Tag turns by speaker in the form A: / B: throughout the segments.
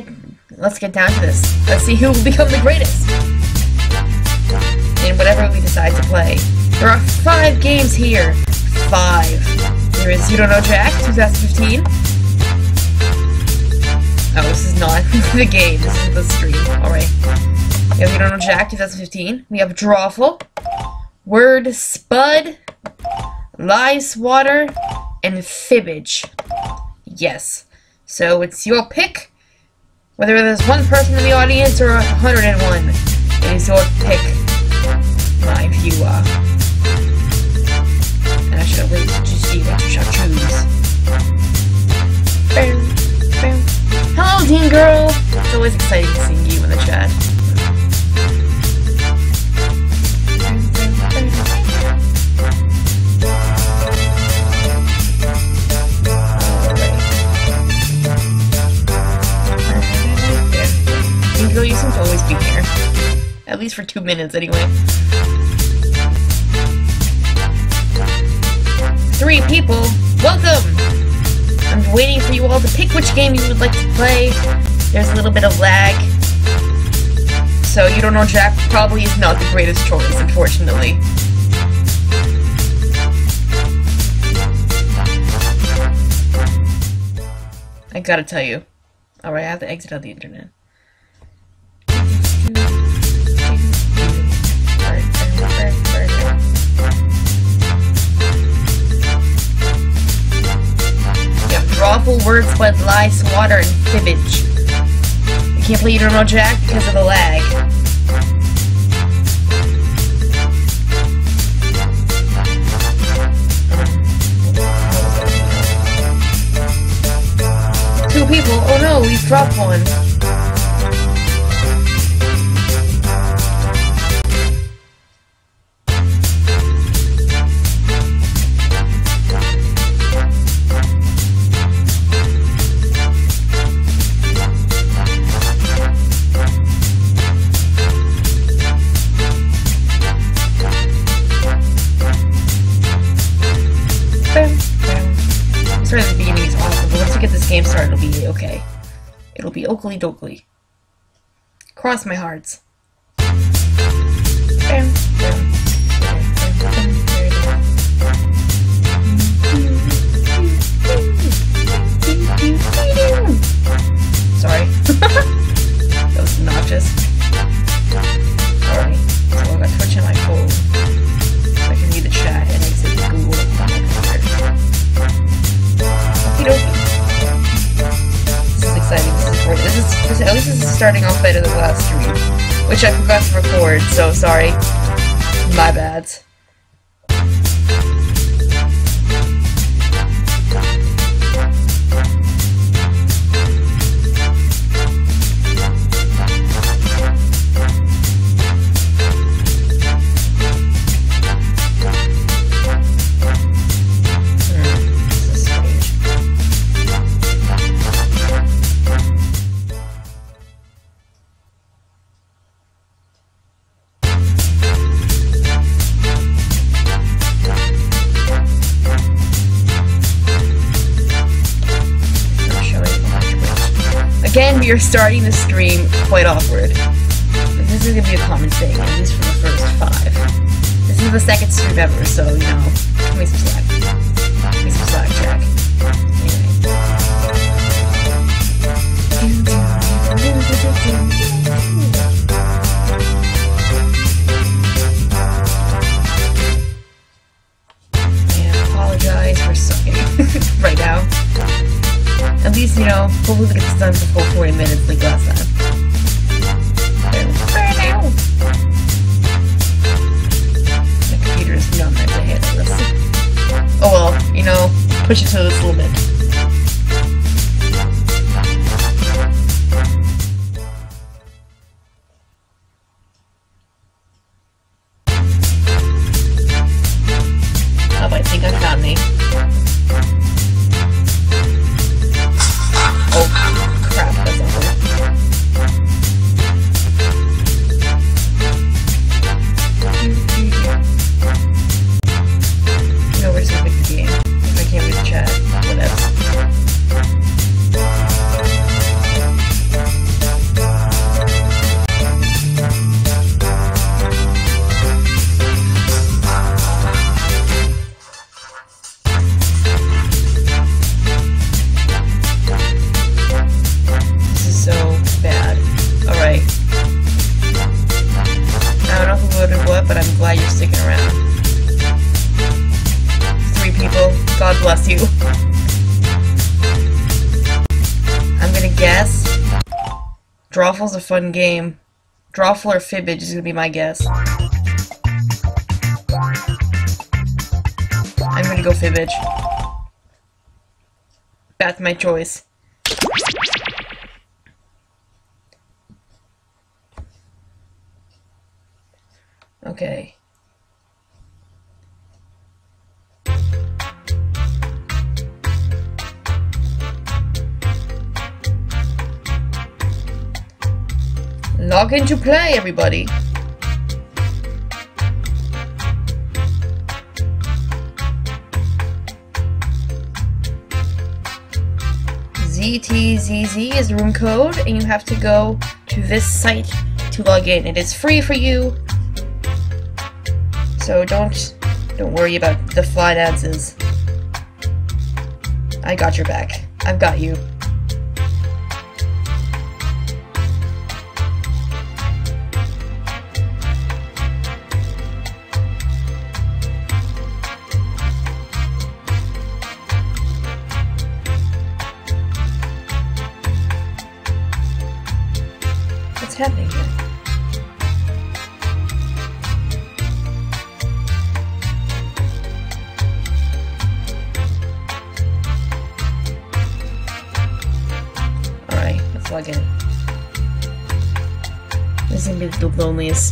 A: get let's get down to this. Let's see who will become the greatest in whatever we decide to play. There are five games here. Five. There is You Don't Know Jack, 2015. Oh, this is not the game. This is the stream. Alright. We have You Don't Know Jack, 2015. We have Drawful. Word Spud. Lie Swatter. And Fibbage. Yes. So it's your pick. Whether there's one person in the audience or 101. It is your pick, my viewer. Uh, and I shall wait to see what you shall choose. Boom, boom. Hello, Dean Girl! It's always exciting seeing you in the chat. Dean you seem to always be here. At least for two minutes, anyway. Three people, welcome! I'm waiting for you all to pick which game you would like to play. There's a little bit of lag. So you don't know Jack probably is not the greatest choice, unfortunately. I gotta tell you. Alright, I have to exit out the internet. Drawful Word Spud lice, water, and fibbage. I can't play Don't Jack because of the lag. Two people. Oh no, we've dropped one. Get this game started, it'll be okay. It'll be Oakley Dokley. Cross my hearts. Sorry. that was obnoxious. Oh, this is. This at least this is starting off better than the last stream, which I forgot to record. So sorry. My bad. Are starting the stream quite awkward. This is gonna be a common thing, at least for the first five. This is the second stream ever, so, you know, give me some slack. Least, you know, hopefully get this done before 40 minutes like last time. My computer is not meant to handle this. Oh well, you know, push it to this limit. Fun game. Drawful or Fibbage is gonna be my guess. I'm gonna go Fibbage. That's my choice. Okay. Log into play, everybody. ZTZZ is room code, and you have to go to this site to log in. It is free for you, so don't don't worry about the finances. I got your back. I've got you.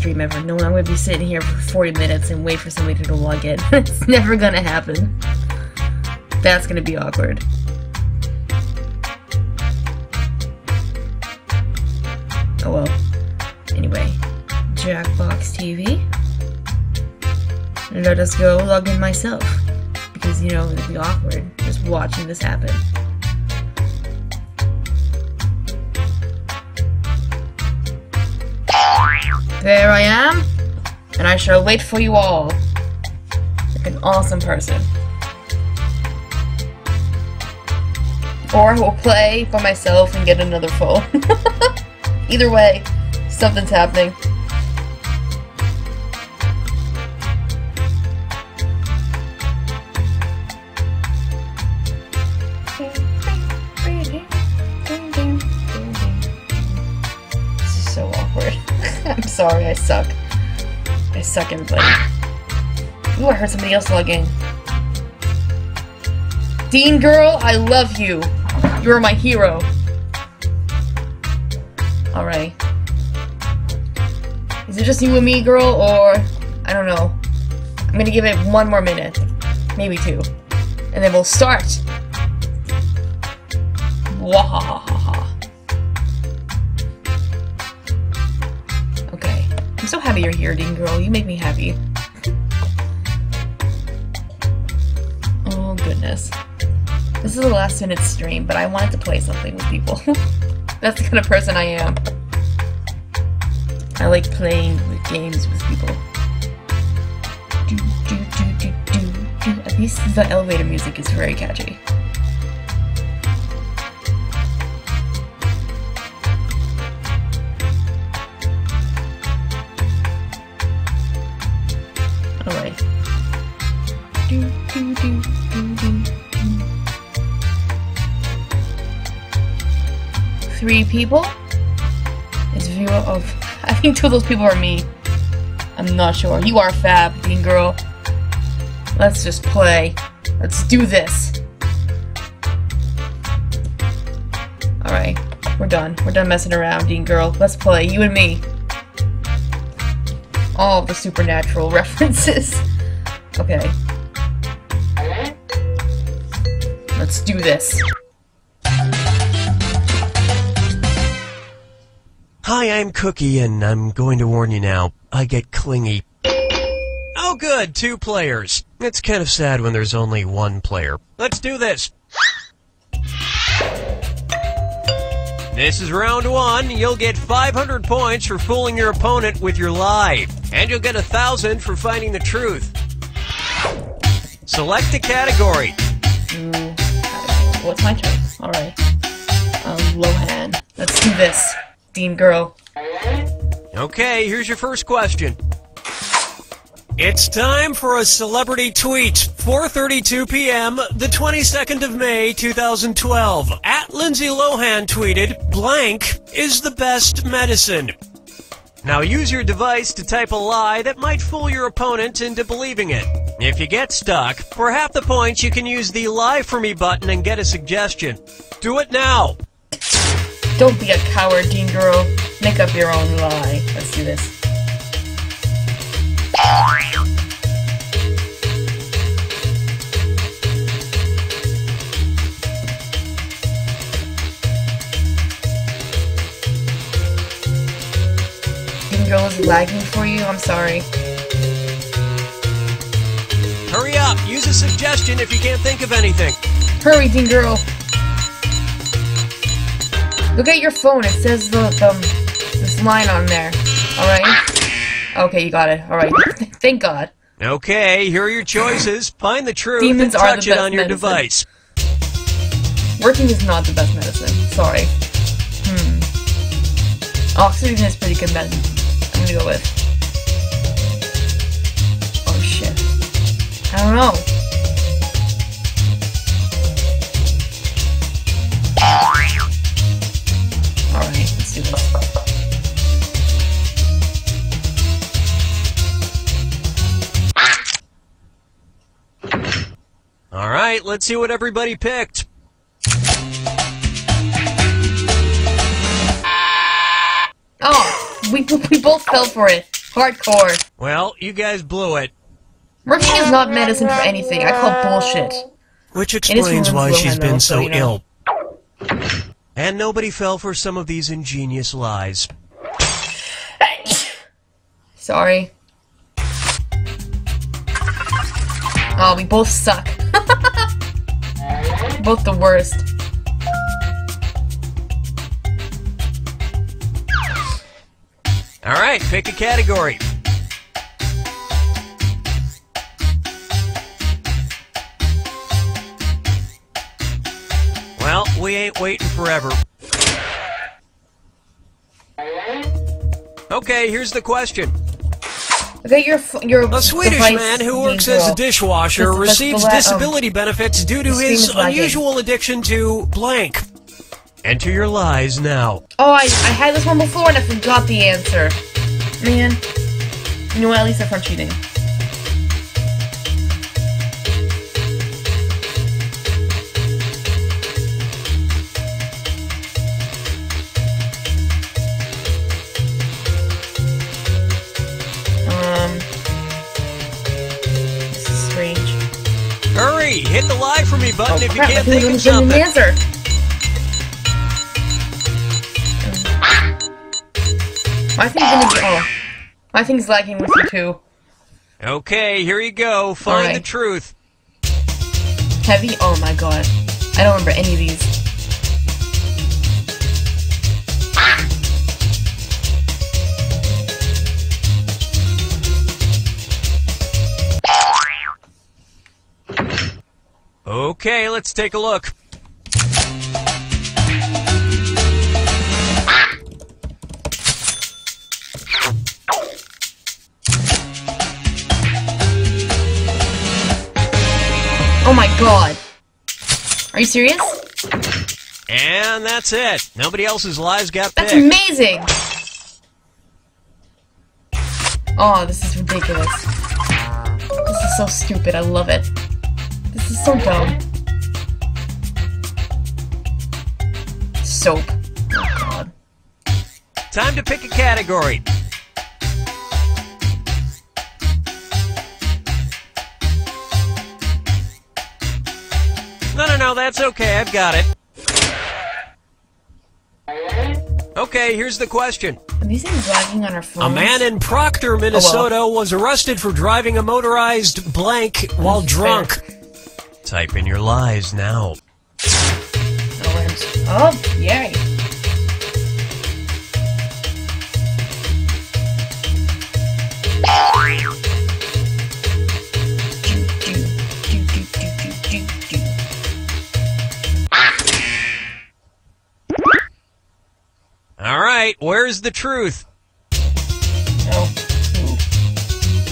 A: Stream ever. No, I'm gonna be sitting here for 40 minutes and wait for somebody to log in. it's never gonna happen. That's gonna be awkward. Oh well. Anyway, Jackbox TV. Let us go log in myself. Because, you know, it'd be awkward just watching this happen. There I am, and I shall wait for you all. Like an awesome person. Or I will play by myself and get another phone. Either way, something's happening. Sorry, I suck. I suck, everybody. Ooh, I heard somebody else log in. Dean Girl, I love you. You're my hero. Alright. Is it just you and me, girl, or... I don't know. I'm gonna give it one more minute. Maybe two. And then we'll start. Wahahaha. You're here, Dean Girl. You make me happy. Oh, goodness. This is a last minute stream, but I wanted to play something with people. That's the kind of person I am. I like playing with games with people. Do, do, do, do, do, do. At least the elevator music is very catchy. People? It's a view of. I think two of those people are me. I'm not sure. You are fab, Dean Girl. Let's just play. Let's do this. Alright, we're done. We're done messing around, Dean Girl. Let's play, you and me. All the supernatural references. Okay. Let's do this.
B: Hi, I'm Cookie, and I'm going to warn you now. I get clingy. Oh, good, two players. It's kind of sad when there's only one player. Let's do this. This is round one. You'll get 500 points for fooling your opponent with your lie, and you'll get a thousand for finding the truth. Select a category.
A: Ooh. What's my choice? Alright. Um, Lohan. Let's do this. Girl.
B: Okay, here's your first question. It's time for a celebrity tweet. 4:32 p.m., the 22nd of May, 2012. At Lindsay Lohan tweeted, "Blank is the best medicine." Now use your device to type a lie that might fool your opponent into believing it. If you get stuck, for half the points you can use the Lie For Me button and get a suggestion. Do it now!
A: Don't be a coward, Dean Girl. Make up your own lie. Let's do this. Dean Girl is lagging for you. I'm sorry.
B: Hurry up! Use a suggestion if you can't think of anything.
A: Hurry, Dean Girl. Look at your phone. It says the, the this line on there. All right. Okay, you got it. All right. Thank God.
B: Okay, here are your choices. Find the truth
A: Demons
B: and
A: are
B: touch it on your
A: medicine.
B: device.
A: Working is not the best medicine. Sorry. Hmm. Oxygen is pretty good medicine. I'm gonna go with. Oh shit. I don't know.
B: All right, let's see what everybody picked.
A: Oh! We, we both fell for it. Hardcore.
B: Well, you guys blew it.
A: Working is not medicine for anything. I call bullshit.
B: Which explains why she's been so
A: so you know.
B: ill. And nobody fell for some of these ingenious lies.
A: Sorry. Oh, we both suck. both the worst.
B: All right, pick a category. We ain't waiting forever. Okay, here's the question.
A: Okay, your f- your
B: A Swedish man who works as a dishwasher
A: This- this
B: receives
A: bla- um,
B: disability benefits due to his unusual addiction to blank. Enter your lies now.
A: Oh, I, I had this one before and I forgot the answer. Man. You know what? At least I'm cheating.
B: The lie for me button
A: Oh,
B: if you
A: crap, I
B: can't
A: think
B: of
A: the
B: something.
A: answer. Think I'm gonna be. Oh. Think it's lagging with you too.
B: Okay, here you go. Find
A: Alright.
B: the truth.
A: Heavy? Oh my god. I don't remember any of these.
B: Okay, let's take a look.
A: Oh my god. Are you serious?
B: And that's it. Nobody else's lives got
A: That's
B: picked.
A: amazing! Oh, this is ridiculous. This is so stupid. I love it. This is so dumb. Soap. Oh god.
B: Time to pick a category. No, no, no, that's okay. I've got it. Okay, here's the question.
A: Are these things on our phones?
B: A man in Proctor, oh, Minnesota was arrested for driving a motorized blank while drunk. Type in your lies now.
A: Oh, yay.
B: All right, where's the truth?
A: Oh. Ooh.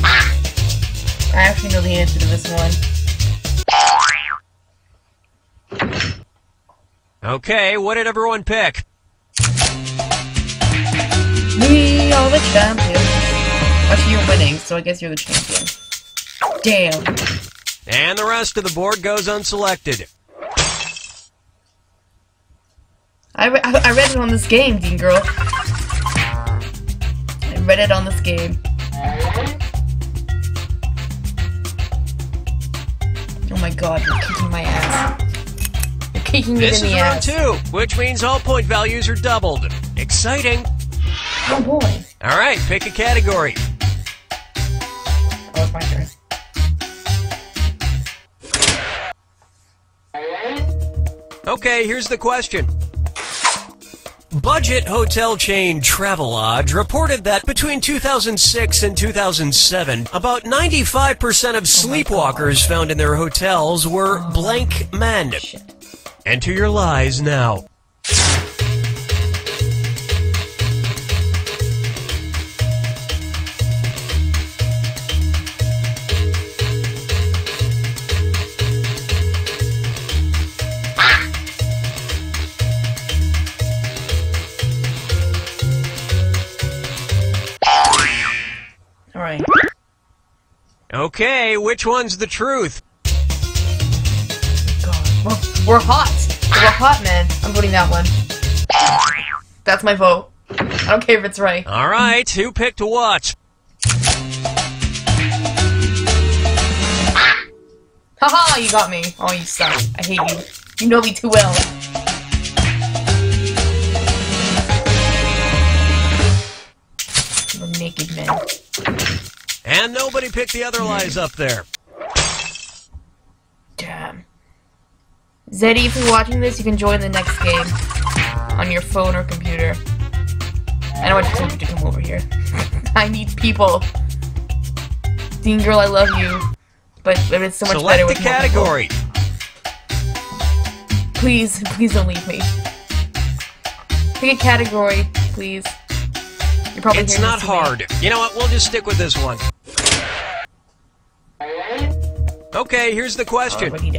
A: I actually know the answer to this one.
B: Okay, what did everyone pick?
A: We are the champions. Actually, you're winning, so I guess you're the champion. Damn.
B: And the rest of the board goes unselected.
A: I, re I, I read it on this game, Dean Girl. I read it on this game. Oh my god, you're kicking my ass. You're kicking
B: This
A: it in
B: is round two, which means all point values are doubled. Exciting.
A: Oh boy.
B: Alright, pick a category.
A: Oh, it's my turn.
B: Okay, here's the question. Budget hotel chain Travelodge reported that between 2006 and 2007, about 95% of oh sleepwalkers found in their hotels were blank men.
A: Shit.
B: Enter your lies now.
A: Alright.
B: Okay, which one's the truth?
A: God. We're, hot. We're hot, man. I'm voting that one. That's my vote. I don't care if it's right.
B: Alright, who picked what?
A: Haha, you got me. Oh, you suck. I hate you. You know me too well. I'm a naked man.
B: And nobody picked the other lies up there.
A: Damn. Zeddy, if you're watching this, you can join the next game on your phone or computer. I don't want you to come over here. I need people. Dean Girl, I love you, but, but it's so much better
B: Select the
A: with people.
B: category.
A: Please, please don't leave me. Pick a category, please. You're probably
B: It's not
A: this to me.
B: hard. You know what? We'll just stick with this one. Okay, here's the question.
A: Alrighty,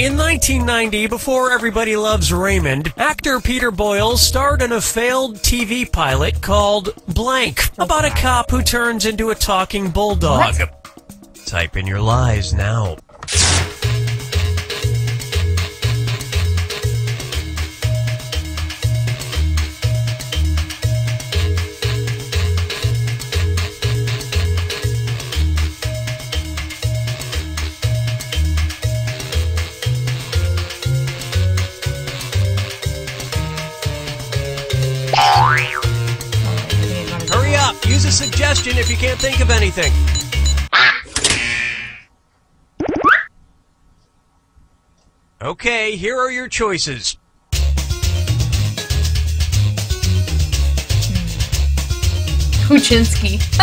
B: In 1990, before Everybody Loves Raymond, actor Peter Boyle starred in a failed TV pilot called Blank, about a cop who turns into a talking bulldog. Type in your lies now. Use a suggestion if you can't think of anything. Okay, here are your choices.
A: Hmm. Poochinski.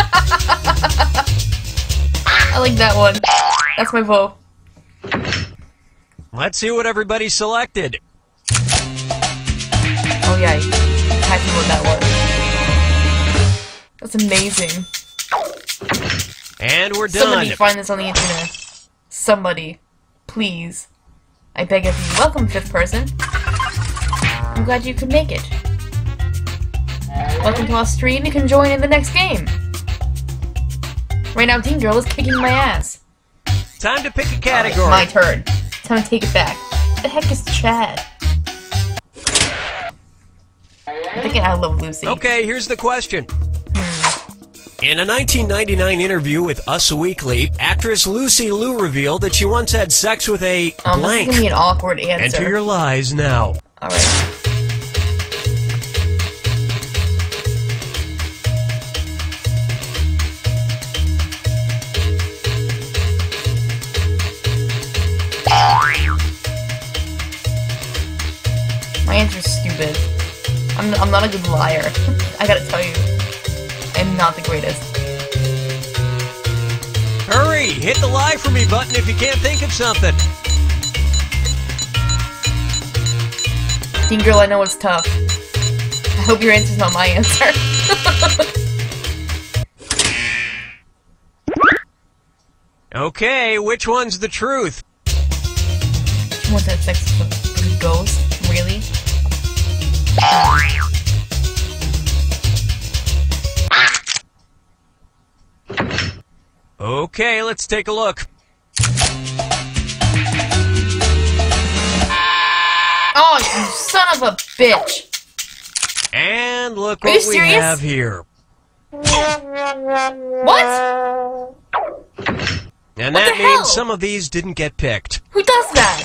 A: I like that one. That's my vote.
B: Let's see what everybody selected.
A: Oh yeah, to vote that one. That's amazing.
B: And we're done.
A: Somebody find this on the internet. Somebody. Please. I beg of you. Welcome, fifth person. I'm glad you could make it. Welcome to our stream. You can join in the next game. Right now, Dean Girl is kicking my ass.
B: Time to pick a category.
A: my turn. Time to take it back. The heck is Chad? I'm thinking I Love Lucy.
B: Okay, here's the question. In a 1999 interview with Us Weekly, actress Lucy Liu revealed that she once had sex with a
A: Um, this is
B: blank.
A: gonna be an awkward answer.
B: Enter your lies now.
A: Alright. My answer's stupid. I'm, I'm not a good liar. I gotta tell you. Not the greatest.
B: Hurry! Hit the lie for me button if you can't think of something.
A: Dean Girl, I know it's tough. I hope your answer's not my answer.
B: Okay, which one's the truth?
A: Wants to sex ghost? Really?
B: Okay, let's take a look.
A: Oh, you son of a bitch!
B: And look
A: Are
B: what we
A: serious?
B: have here.
A: What?
B: And
A: What
B: that means
A: hell?
B: some of these didn't get picked.
A: Who does that?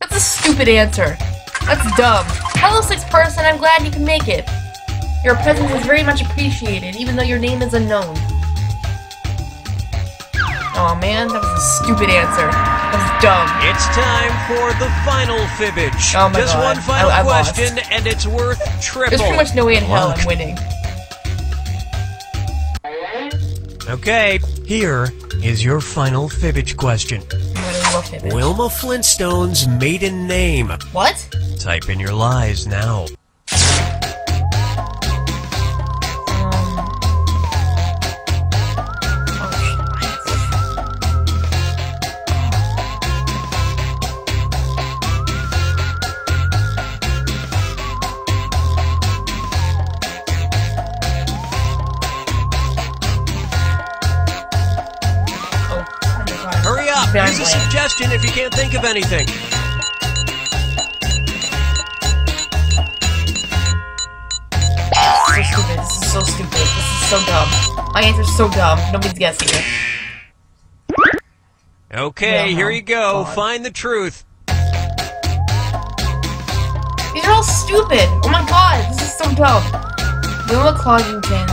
A: That's a stupid answer. That's dumb. Hello, six person. I'm glad you can make it. Your presence is very much appreciated, even though your name is unknown. Oh man, that was a stupid answer. That was dumb.
B: It's time for the final fibbage.
A: Oh my
B: Just
A: God.
B: one final
A: I- I lost.
B: question, and it's worth triple.
A: There's pretty much no way in hell I'm winning.
B: Okay, here is your final fibbage question.
A: I'm gonna love it.
B: Wilma Flintstone's maiden name.
A: What?
B: Type in your lies now. Can't think of anything.
A: so stupid. This is so stupid. This is so dumb. My answer's so dumb. Nobody's guessing it.
B: Okay,
A: Yeah,
B: here you go.
A: God.
B: Find the truth.
A: These are all stupid. Oh my god, this is so dumb. Wilma Cloggington.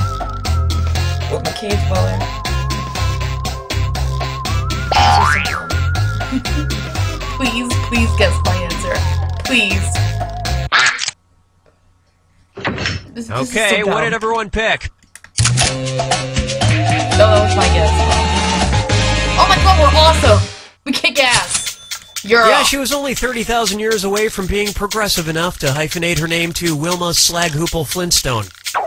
A: Wilma Cave Dweller. please, please guess my answer. Please. This, this
B: Okay,
A: so
B: what did everyone pick?
A: No, that was my guess. Oh my god, we're awesome! We kick ass! You're
B: Yeah,
A: off.
B: she was only 30,000 years away from being progressive enough to hyphenate her name to Wilma Slaghoople Flintstone.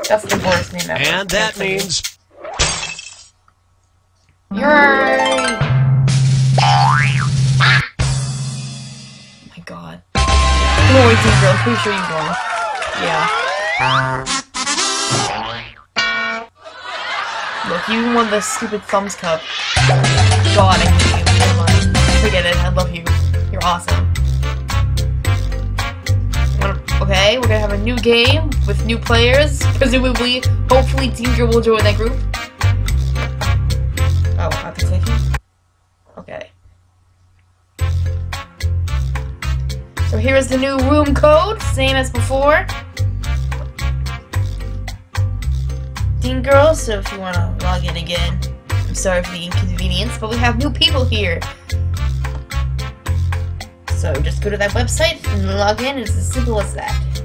A: That's the worst name ever.
B: And that means
A: Yay! Dean girl. Pretty sure you won. Yeah. Look, you won the stupid thumbs cup. God, I hate you. Never mind. Forget it. I love you. You're awesome. Okay, we're gonna have a new game with new players. Presumably, hopefully, Dean Girl will join that group. Oh, application? Okay. So here is the new room code, same as before. Dean Girl, so if you want to log in again, I'm sorry for the inconvenience, but we have new people here. So just go to that website and log in, it's as simple as that.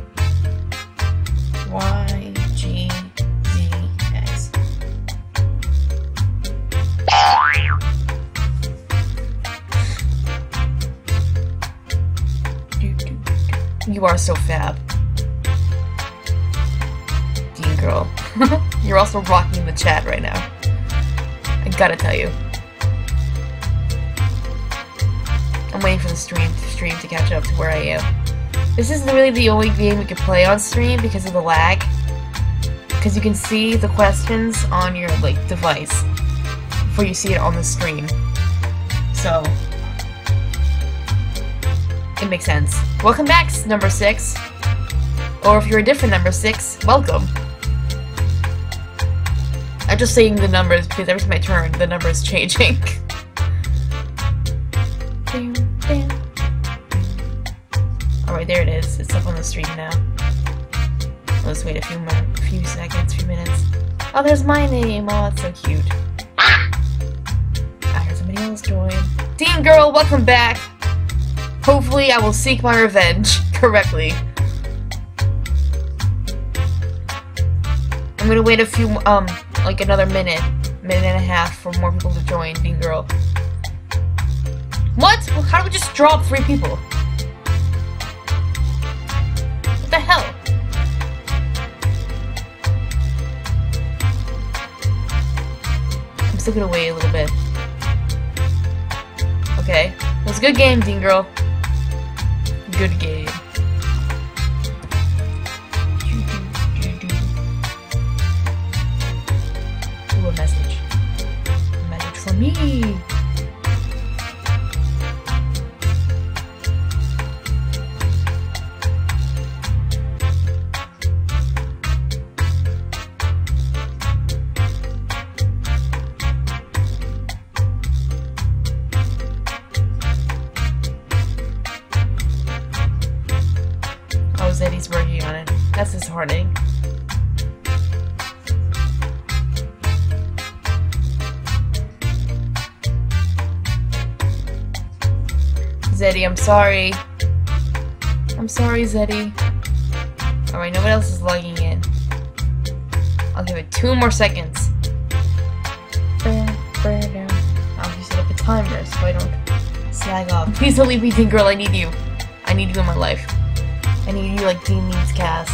A: Y, G, Z, X. You are so fab. Dean girl. You're also rocking the chat right now. I gotta tell you. I'm waiting for the stream stream to catch up to where I am. This is really the only game we can play on stream because of the lag. Because you can see the questions on your like device before you see it on the stream. So it makes sense. Welcome back, number six. Or if you're a different number six, welcome. I'm just saying the numbers because every time I turn, the number is changing. Alright, there it is. It's up on the stream now. Let's wait a few more, a few seconds, few minutes. Oh, there's my name. Oh, that's so cute. Ah, I heard somebody else join. Dean Girl, welcome back. Hopefully, I will seek my revenge correctly. I'm gonna wait a few, um, like another minute, minute and a half for more people to join Dean Girl. What? Well, how do we just drop three people? What the hell? I'm still gonna wait a little bit. Okay. It was a good game, Dean Girl. Good game. Sorry. I'm sorry, Zeddy. Alright, nobody else is logging in. I'll give it two more seconds. I'll just set up a timer so I don't slag off. Please don't leave me, Dean Girl. I need you. I need you in my life. I need you like Dean needs Cass.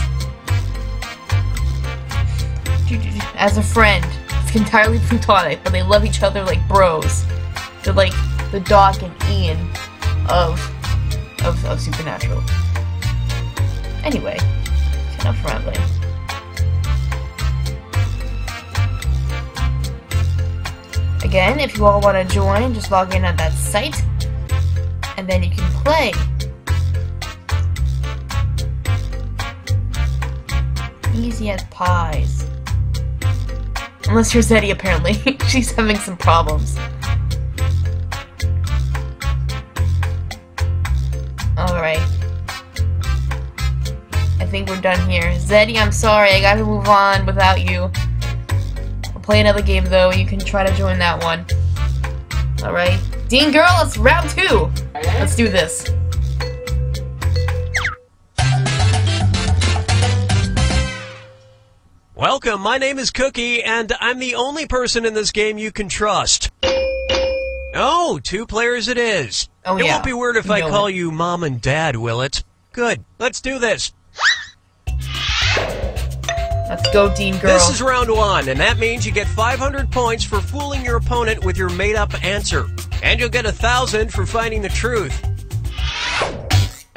A: As a friend, it's entirely plutonic, but they love each other like bros. They're like the Doc and Ian of of, of Supernatural. Anyway, enough rambling. Again, if you all want to join, just log in at that site, and then you can play. Easy as pies. Unless Zeddy, apparently. She's having some problems. Done here. Zeddy, I'm sorry. I gotta move on without you. I'll play another game, though. You can try to join that one. Alright. Dean Girl, it's round two! Let's do this.
B: Welcome, my name is Cookie, and I'm the only person in this game you can trust. Oh, two players it is.
A: Oh,
B: it
A: yeah.
B: won't be weird if
A: You
B: I call
A: it.
B: you Mom and Dad, will it? Good, let's do this.
A: Let's go, Dean Girl.
B: This is round one, and that means you get 500 points for fooling your opponent with your made up answer. And you'll get a thousand for finding the truth.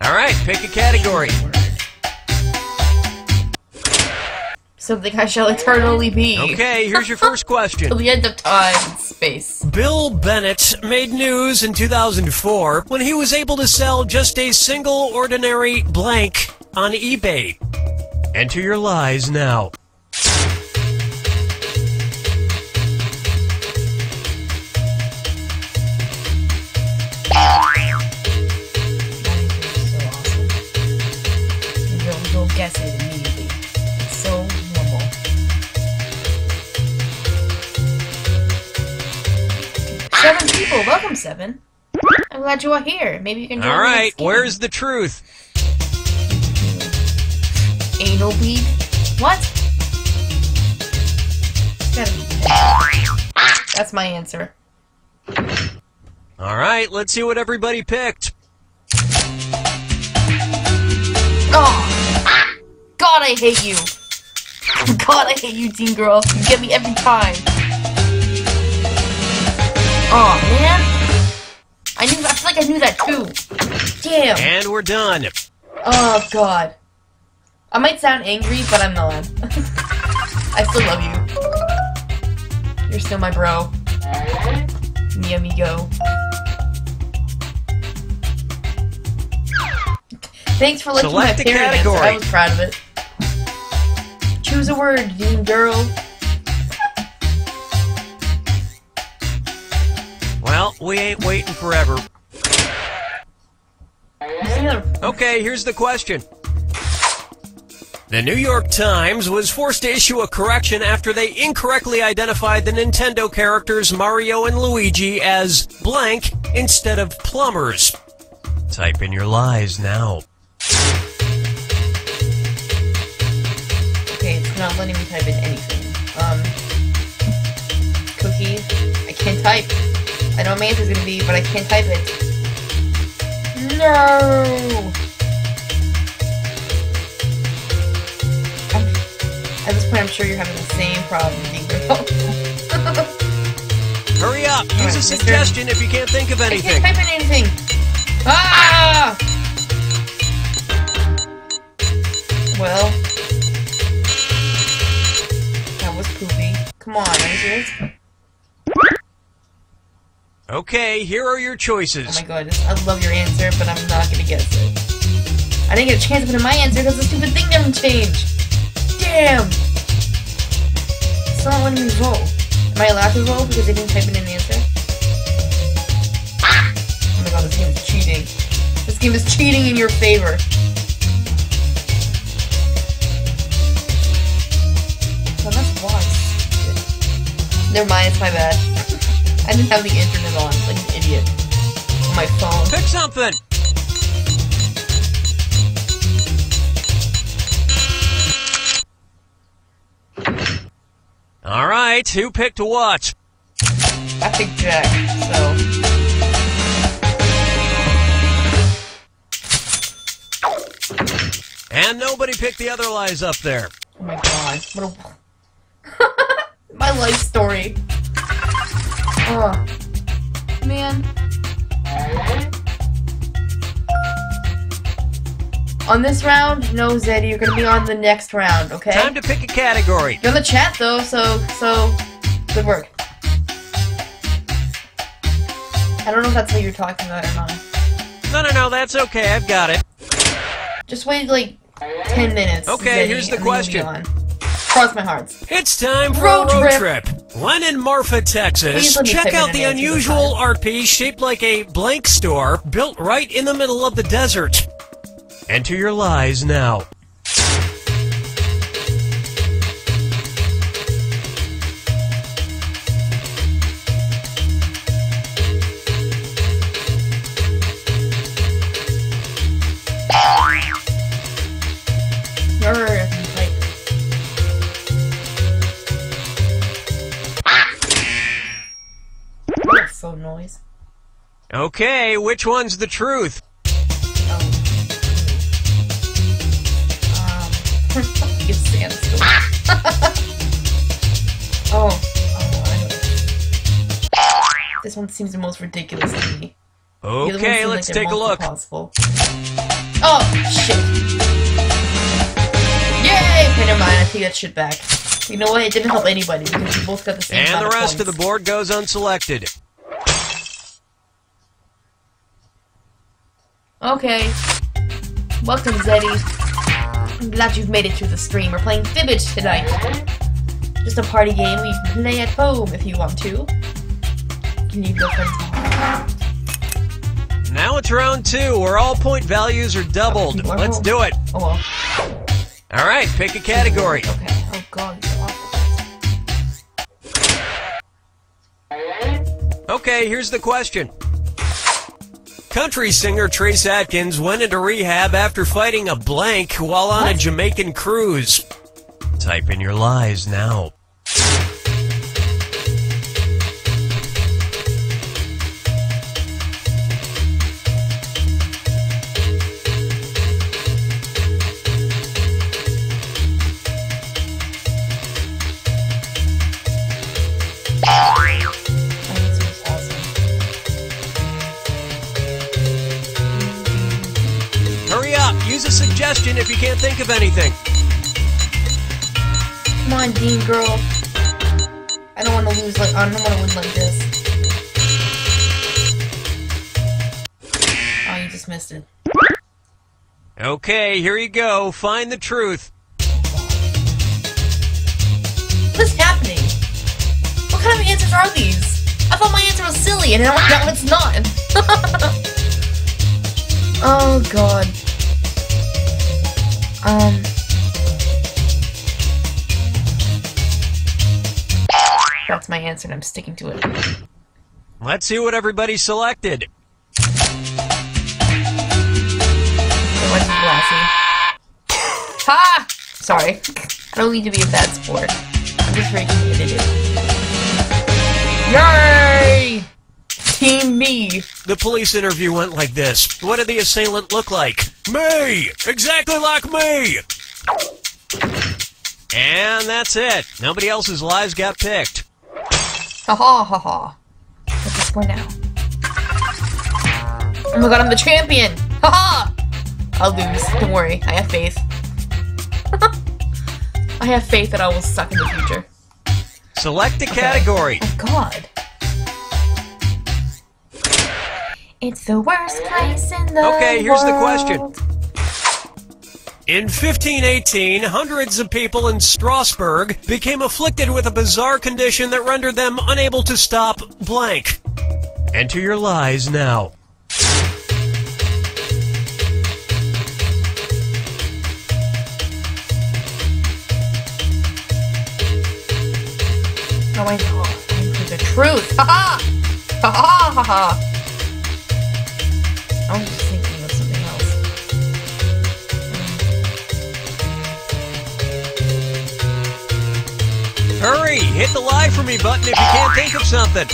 B: Alright, pick a category.
A: Something I shall eternally be.
B: Okay, here's your first question.
A: Till the end of time and space.
B: Bill Bennett made news in 2004 when he was able to sell just a single ordinary blank on eBay. Enter your lies now.
A: so awesome. You'll, you'll guess it immediately. It's so normal. Seven people. Welcome, Seven. I'm glad you are here. Maybe you can
B: All right, where's the truth?
A: Anal bead? What? It's gotta be. That's my answer.
B: All right, let's see what everybody picked.
A: Oh! God, I hate you. God, I hate you, Dean girl. You get me every time. Oh man. I knew. I feel like I knew that too. Damn.
B: And we're done.
A: Oh god. I might sound angry, but I'm not. I still love you. You're still my bro. Mi amigo. Thanks for liking
B: Select
A: my
B: a
A: parent answer.
B: category.
A: I was proud of it. Choose a word, Dean girl.
B: Well, we ain't waiting forever. Okay, here's the question. The New York Times was forced to issue a correction after they incorrectly identified the Nintendo characters Mario and Luigi as blank instead of plumbers. Type in your lies now.
A: Okay, it's not letting me type in anything. Um, cookie. I can't type. I know my answer's gonna be, but I can't type it. No. At this point, I'm sure you're having the same problem.
B: Hurry up! Use a
A: Alright, mister.
B: suggestion if you can't think of anything.
A: I can't type in anything. Ah! Well, that was poopy. Come on, serious?
B: Okay, here are your choices.
A: Oh my god, I love your answer, but I'm not gonna guess it. I didn't get a chance to put in my answer because the stupid thing didn't change. Damn! It's not letting me vote. Am I allowed to vote because they didn't type in an answer? Ah! Oh my god, this game is cheating. This game is cheating in your favor. Well, that's why. Never mind, it's my bad. I didn't have the internet on, like an idiot. On my phone.
B: Pick something! Alright, who picked what?
A: I picked Jack, so.
B: And nobody picked the other lies up there.
A: Oh my god. What a. my life story. Oh. Man. On this round, no, Zeddy, you're gonna be on the next round, okay?
B: Time to pick a category.
A: You're in the chat though, so so good work. I don't know if that's what you're talking about or not.
B: No, no, no, that's okay, I've got it.
A: Just wait like ten minutes.
B: Okay,
A: Zeddy,
B: here's the
A: and then you'll be
B: question.
A: Cross my hearts.
B: It's time for
A: Road
B: a road
A: trip.
B: trip. When in Marfa, Texas,
A: Please let me
B: check out the unusual art piece shaped like a blank store built right in the middle of the desert. Enter your lies now.
A: You're like. What a phone noise.
B: Okay, which one's the truth?
A: You stand still. oh. Oh, This one seems the most ridiculous to me. The other one
B: Okay, let's
A: like
B: take a look.
A: Impossible. Oh, shit. Yay! Okay, never mind. I take that shit back. You know what? It didn't help anybody because we both got the same
B: And the rest of the board goes unselected.
A: Okay. Welcome, Zeddy. I'm glad you've made it through the stream. We're playing Fibbage tonight. Just a party game we can play at home if you want to. Can you go friends?
B: Now it's round two, where all point values are doubled. Let's do it.
A: Oh well.
B: All right, pick a category.
A: Okay. Oh god, these are awful.
B: Okay, here's the question. Country singer Trace Atkins went into rehab after fighting a blank while on a Jamaican cruise. Type in your lies now. Anything.
A: Come on, Dean girl. I don't want to lose like I don't want to win like this. Oh, you just missed it.
B: Okay, here you go. Find the truth.
A: What's happening? What kind of answers are these? I thought my answer was silly, and now, now it's not. oh god. Um. That's my answer, and I'm sticking to it.
B: Let's see what everybody selected.
A: What's glassy? Ha! Sorry. I don't need to be a bad sport. I'm just very competitive. Yay! Team me!
B: The police interview went like this. What did the assailant look like? Me! Exactly like me! And that's it. Nobody else's lives got picked.
A: Ha ha ha ha. for now. Oh my god, I'm the champion! Haha! I'll lose. Don't worry. I have faith. I have faith that I will suck in the future.
B: Select a category.
A: Oh god. It's the worst place in the world.
B: Okay, here's the question. In 1518, hundreds of people in Strasbourg became afflicted with a bizarre condition that rendered them unable to stop blank. Enter your lies now.
A: Oh my god. Into the truth. Ha ha! Ha ha ha ha! I was thinking of something else.
B: Hurry! Hit the lie for me button if you can't think of something.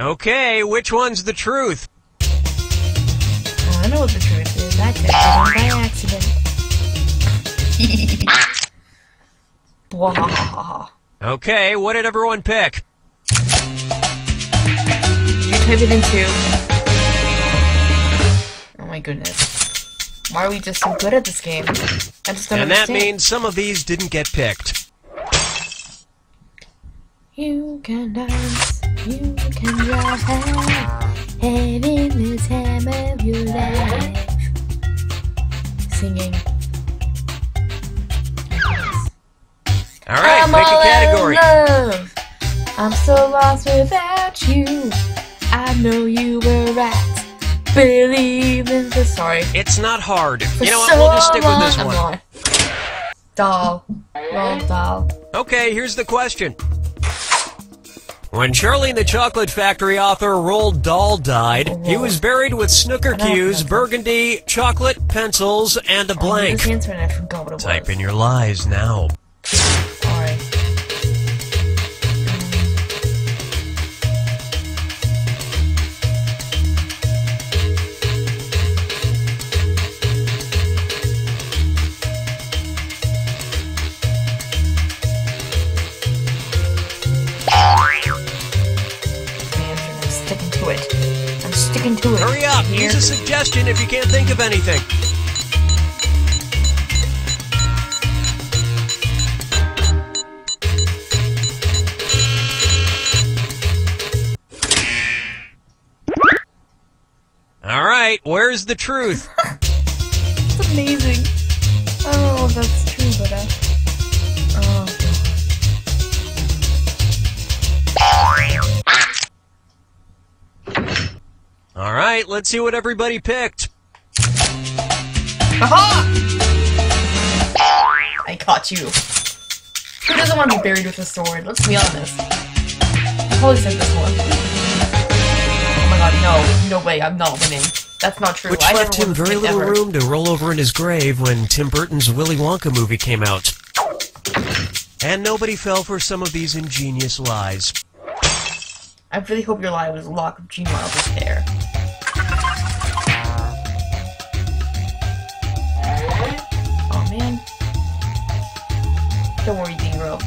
B: Okay, which one's the truth?
A: I know what the truth is. I typed it by accident. Blah.
B: Okay, what did everyone pick?
A: It too. Oh my goodness. Why are we just so good at this game? I just don't
B: And that means some of these didn't get picked.
A: You can dance, you can drive, having the time of your life. Singing.
B: Alright,
A: I'm
B: pick
A: all
B: a category.
A: love. I'm so lost without you. I know you were right. Believe in the sorry.
B: It's not hard.
A: For
B: You know what?
A: so
B: We'll just stick with
A: long-
B: this
A: I'm
B: one.
A: Doll. Roll doll.
B: Okay, here's the question. When Charlie and the Chocolate Factory author Roald Dahl died, he was buried with snooker cues, burgundy, chocolate, pencils, and a blank.
A: knew this answer and I forgot what it
B: Type in your lies now.
A: Sticking to it.
B: Hurry up!
A: Here.
B: Use a suggestion if you can't think of anything. Alright, where's the truth?
A: It's amazing. Oh, that's true, but uh. Oh, God.
B: Alright, let's see what everybody picked.
A: Aha! I caught you. Who doesn't want to be buried with a sword? Let's be honest. I probably said this one. Oh my god, no. No way, I'm not winning. That's not true.
B: Which
A: I
B: left him very little
A: ever.
B: room to roll over in his grave when Tim Burton's Willy Wonka movie came out. And nobody fell for some of these ingenious lies.
A: I really hope your lie was a lock of Wilder's hair. Oh man. Don't worry, Zero.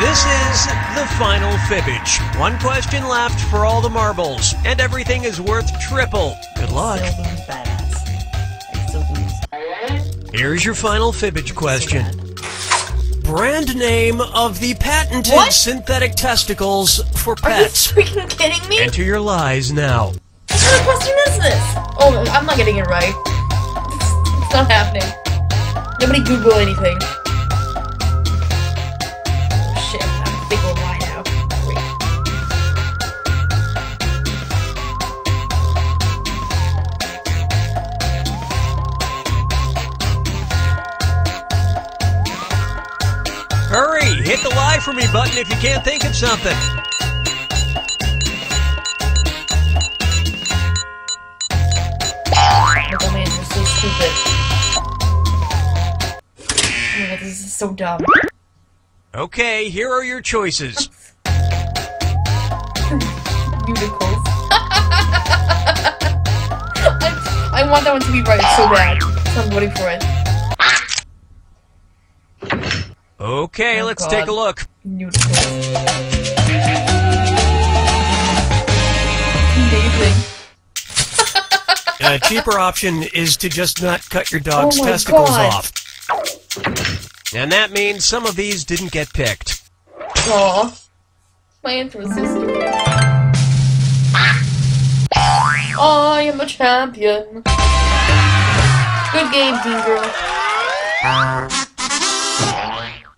B: This is the final fibbage. One question left for all the marbles, and everything is worth triple. Good luck.
A: Still lose, badass. I still lose.
B: Here's your final fibbage question. Brand name of the patented
A: What?
B: synthetic testicles for pets.
A: Are you freaking kidding me?
B: Enter your lies now.
A: What kind of question is this? Oh, I'm not getting it right. It's, it's not happening. Nobody Google anything.
B: Hit the lie for me button if you can't think of something.
A: My dumb answer is so stupid. Oh my god, this is so dumb.
B: Okay, here are your choices.
A: Musicals. I'm, I want that one to be right so bad. So I'm voting for it.
B: Okay,
A: Oh,
B: let's
A: God.
B: take a look.
A: Amazing.
B: A cheaper option is to just not cut your dog's
A: Oh
B: testicles
A: God.
B: off. And that means some of these didn't get picked.
A: Aw. My aunt was sister. I am a champion. Good game, Dean Girl.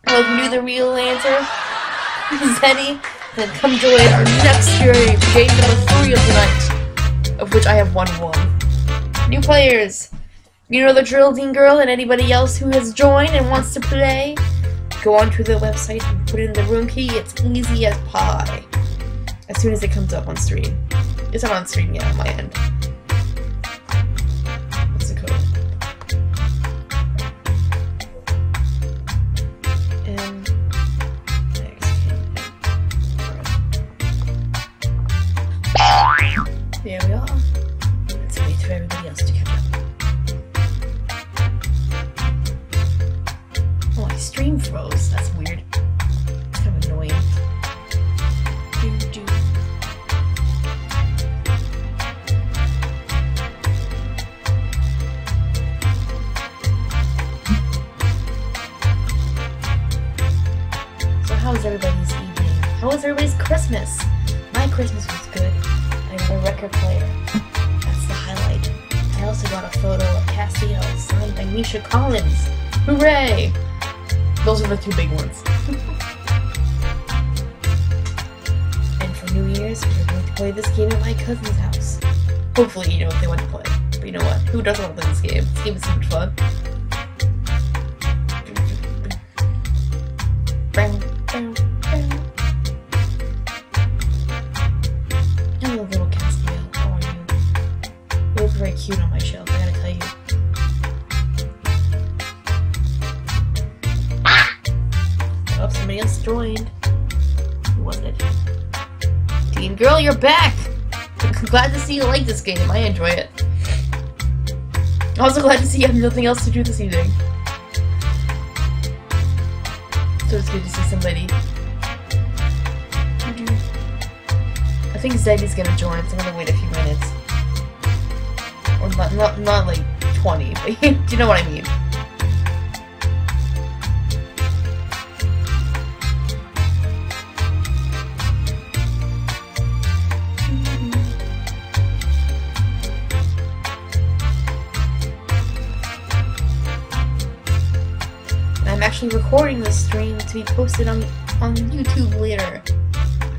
A: Well, if you knew the real answer, Zeddy, then come join our next game, game number three of the night, of which I have won one. New players, you know the drill, Dean Girl, and anybody else who has joined and wants to play, go onto the website and put in the room key. It's easy as pie. As soon as it comes up on stream. It's not on stream yet on my end. Was everybody's Christmas? My Christmas was good. I got a record player. That's the highlight. I also got a photo of Castiel signed by Misha Collins. Hooray! Those are the two big ones. and for New Year's, we're going to play this game at my cousin's house. Hopefully, you know what they want to play. But you know what? Who doesn't want to play this game? This game is so much fun. Hello, You're back! glad to see you like this game. I enjoy it. Also glad to see you have nothing else to do this evening. So it's good to see somebody. I think Zeddy's gonna join, so I'm gonna wait a few minutes. Or not, not, not like 20, but you know what I mean. Actually recording this stream to be posted on on YouTube later.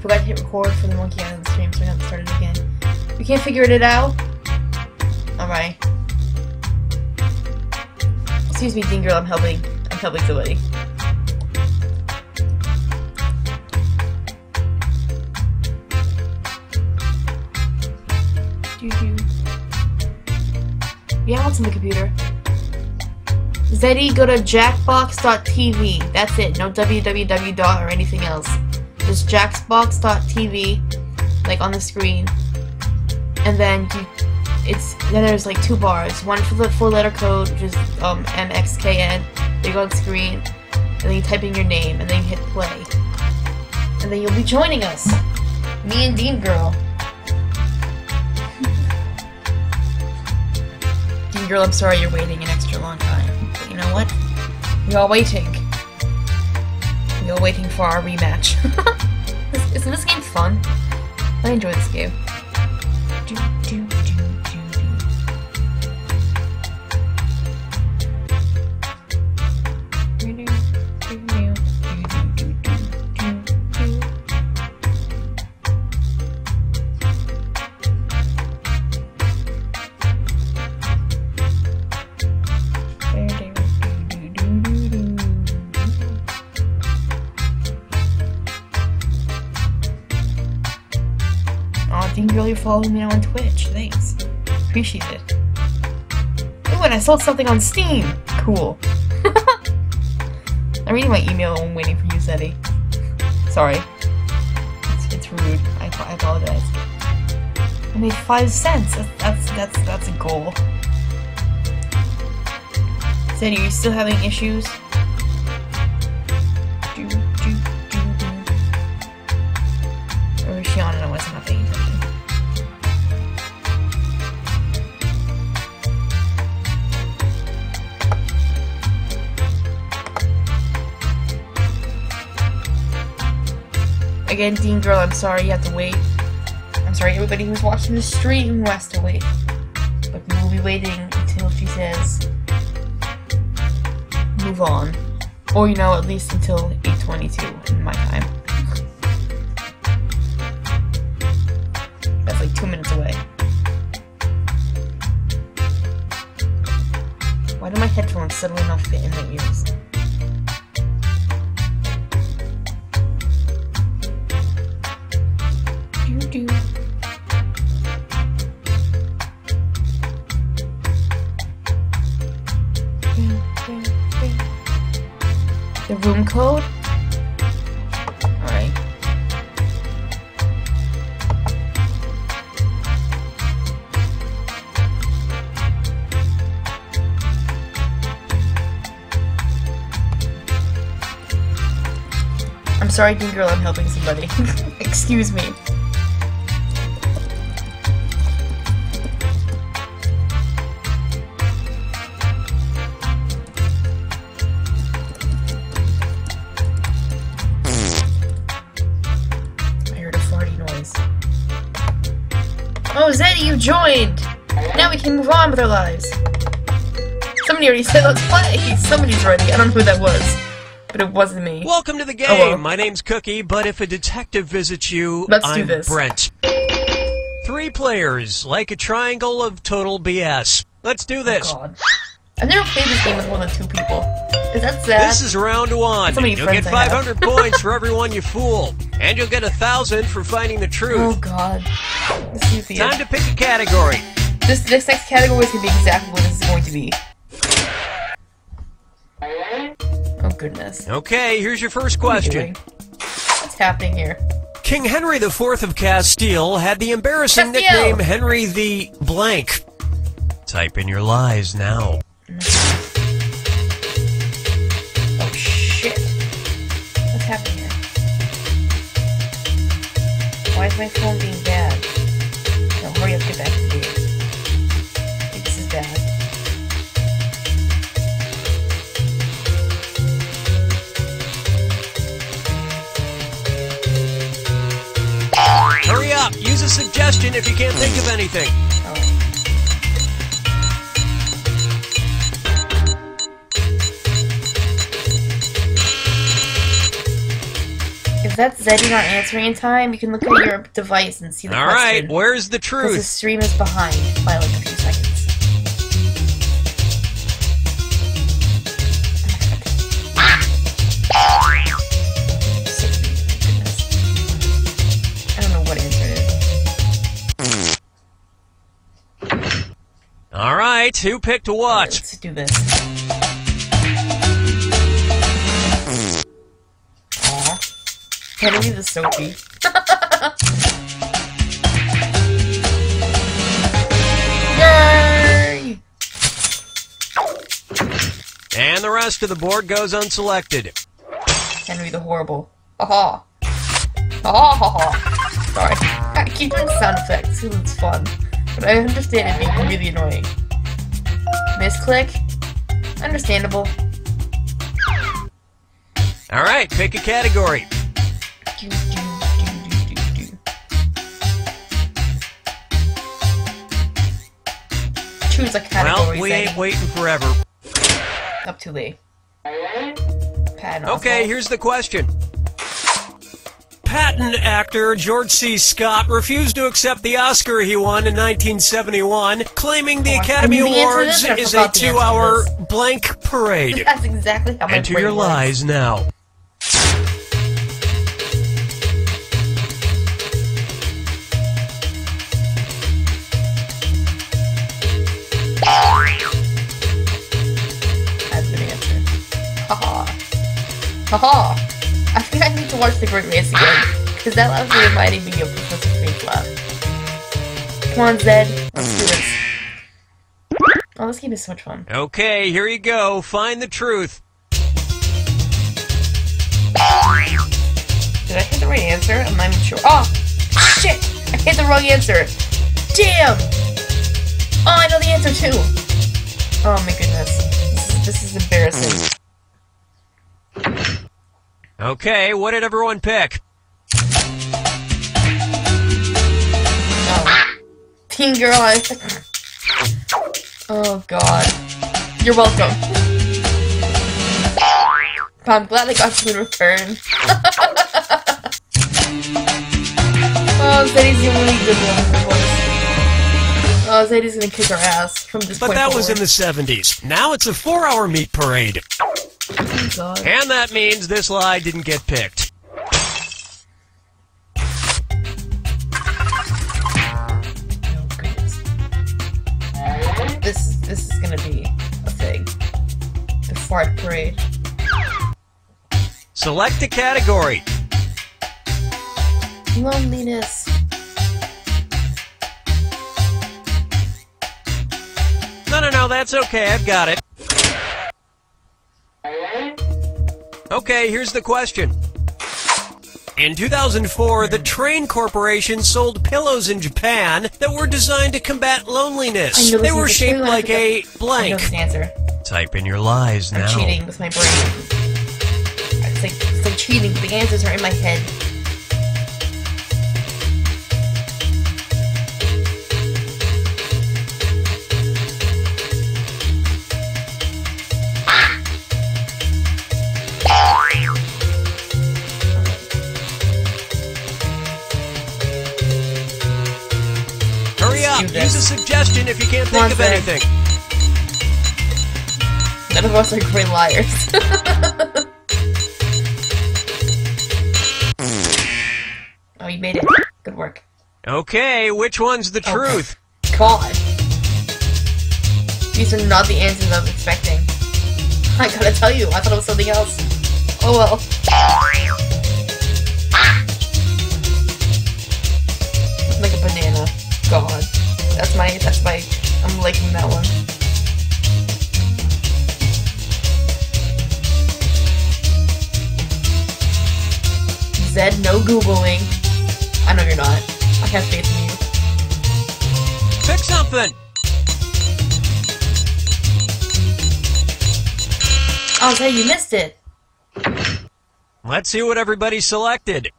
A: Forgot to hit record for the Monkey Island stream, so I haven't started again. You can't figure it out? Alright. Excuse me, Dean Girl, I'm helping. I'm helping somebody. Yeah, what's in the computer? Zeddy, go to jackbox.tv. That's it. No www or anything else. Just jackbox.tv, like on the screen. And then you, it's then there's like two bars. One for the four-letter code, which is um MXKN. They go on screen, and then you type in your name, and then you hit play. And then you'll be joining us. Me and Dean Girl. Dean Girl, I'm sorry you're waiting an extra long time. You know what? We are waiting. We are waiting for our rematch. Isn't this game fun? I enjoy this game. follow me now on Twitch. Thanks. Appreciate it. Ooh, and I sold something on Steam! Cool. I'm reading my email and I'm waiting for you, Zeddy. Sorry. It's, it's rude. I, I, apologize. I made five cents. That's, that's, that's, that's a goal. Zeddy, are you still having issues? Again, Dean Girl, I'm sorry you have to wait. I'm sorry, everybody who's watching the stream who has to wait. But we'll be waiting until she says move on. Or, you know, at least until 8.22 in my time. That's like two minutes away. Why do my headphones suddenly not fit in my ears? Code? Alright. I'm sorry, Dean Girl, I'm helping somebody. Excuse me. Joined! Now we can move on with our lives. Somebody already said let's play! Somebody's ready. I don't know who that was. But it wasn't me.
B: Welcome to the game.
A: Oh, well.
B: My name's Cookie, but if a detective visits you,
A: Let's
B: I'm
A: this.
B: Brent. Three players, like a triangle of total BS. Let's do oh, this.
A: God. I've never played this game with more than two people. Is that sad?
B: This is round one.
A: So
B: you'll get 500 points for everyone you fool, and you'll get a thousand for finding the truth.
A: Oh god. This is the
B: Time to pick a category.
A: This this next category is gonna be exactly what this is going to be. Oh goodness.
B: Okay, here's your first
A: What are you
B: question.
A: What's happening here?
B: King Henry IV of Castile had the embarrassing
A: Castile.
B: nickname Henry the blank. Type in your lies now.
A: Oh shit. What's happening here? Why is my phone being bad? No, hurry up, get back to the game. This is bad.
B: Hurry up! Use a suggestion if you can't think of anything.
A: If that's Zeddy not answering in time, you can look at your device and see the
B: All right,
A: question.
B: where's the truth?
A: Because the stream is behind by like a few seconds. I don't know what answer it is.
B: All right, who picked what?
A: Let's do this. Henry the Soapy. Yay!
B: And the rest of the board goes unselected.
A: Henry the Horrible. Aha! Aha ha ha! Sorry. I keep doing sound effects because it's fun. But I understand it being really annoying. Misclick? Understandable.
B: All right, pick a category.
A: Choose a category.
B: Well, we
A: Zeddy.
B: ain't waiting forever.
A: Up too late. Patton
B: Okay,
A: Oswalt.
B: here's the question. Patton actor George C. Scott refused to accept the Oscar he won in 1971, claiming the
A: Oh, I
B: Academy
A: the
B: Awards
A: this,
B: is a
A: forgot the answer to
B: two-hour blank parade.
A: That's exactly how my
B: Enter
A: brain
B: your
A: works.
B: lies now.
A: Haha. I think I need to watch The Great Race again, because that was reminding me of Professor Fate Come on, Zed. Let's do this. Oh, this game is so much fun.
B: Okay, here you go. Find the truth.
A: Did I hit the right answer? I'm not even sure. Oh, shit! I hit the wrong answer. Damn! Oh, I know the answer too. Oh my goodness. This is, this is embarrassing.
B: Okay, what did everyone pick?
A: Dean Girl. Oh god. You're welcome. But I'm glad I got you in return. oh, Zeddy's the only good one. of course. Oh, Zeddy's gonna kick our ass from this
B: But
A: point
B: that was in the 70s. Now it's a four hour meat parade.
A: Oh,
B: And that means this lie didn't get picked.
A: Oh, goodness. This this is gonna be a thing. The fart parade.
B: Select a category.
A: Loneliness.
B: No, no, no, that's okay. I've got it. Okay, here's the question. In 2004, the Trane Corporation sold pillows in Japan that were designed to combat loneliness. They were shaped like a blank.
A: answer.
B: Type in your lies now.
A: I'm cheating with my brain. It's like, it's like cheating. The answers are in my head.
B: If you can't
A: Come
B: think
A: on,
B: of
A: Zed.
B: anything.
A: None of us are great liars. oh, you made it. Good work.
B: Okay, which one's the
A: Oh.
B: truth?
A: God. These are not the answers I was expecting. I gotta tell you, I thought it was something else. Oh well. Like a banana. God. That's my, that's my, I'm liking that one. Zed, no Googling. I know you're not. I have faith in you.
B: Pick something!
A: Oh, Zed, you missed it.
B: Let's see what everybody selected.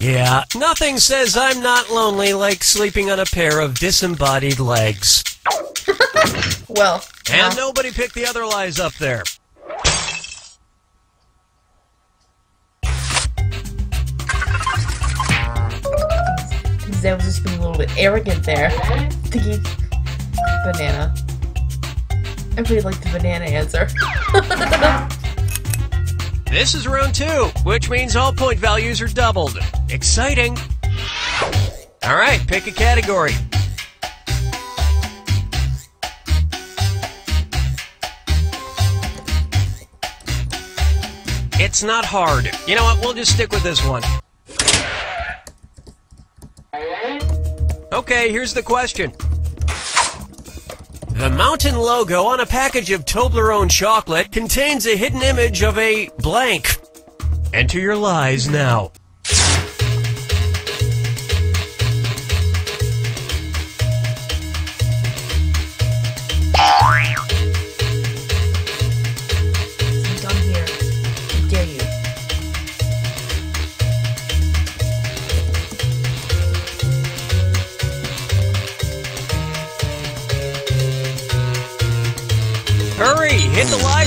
B: Yeah, nothing says I'm not lonely like sleeping on a pair of disembodied legs.
A: Well,
B: And
A: no.
B: nobody picked the other lies up there.
A: Zed was just being a little bit arrogant there. Thinking banana. I really like the banana answer.
B: This is round two, which means all point values are doubled. Exciting! Alright, pick a category. It's not hard. You know what? We'll just stick with this one. Okay, here's the question. The mountain logo on a package of Toblerone chocolate contains a hidden image of a blank. Enter your lies now.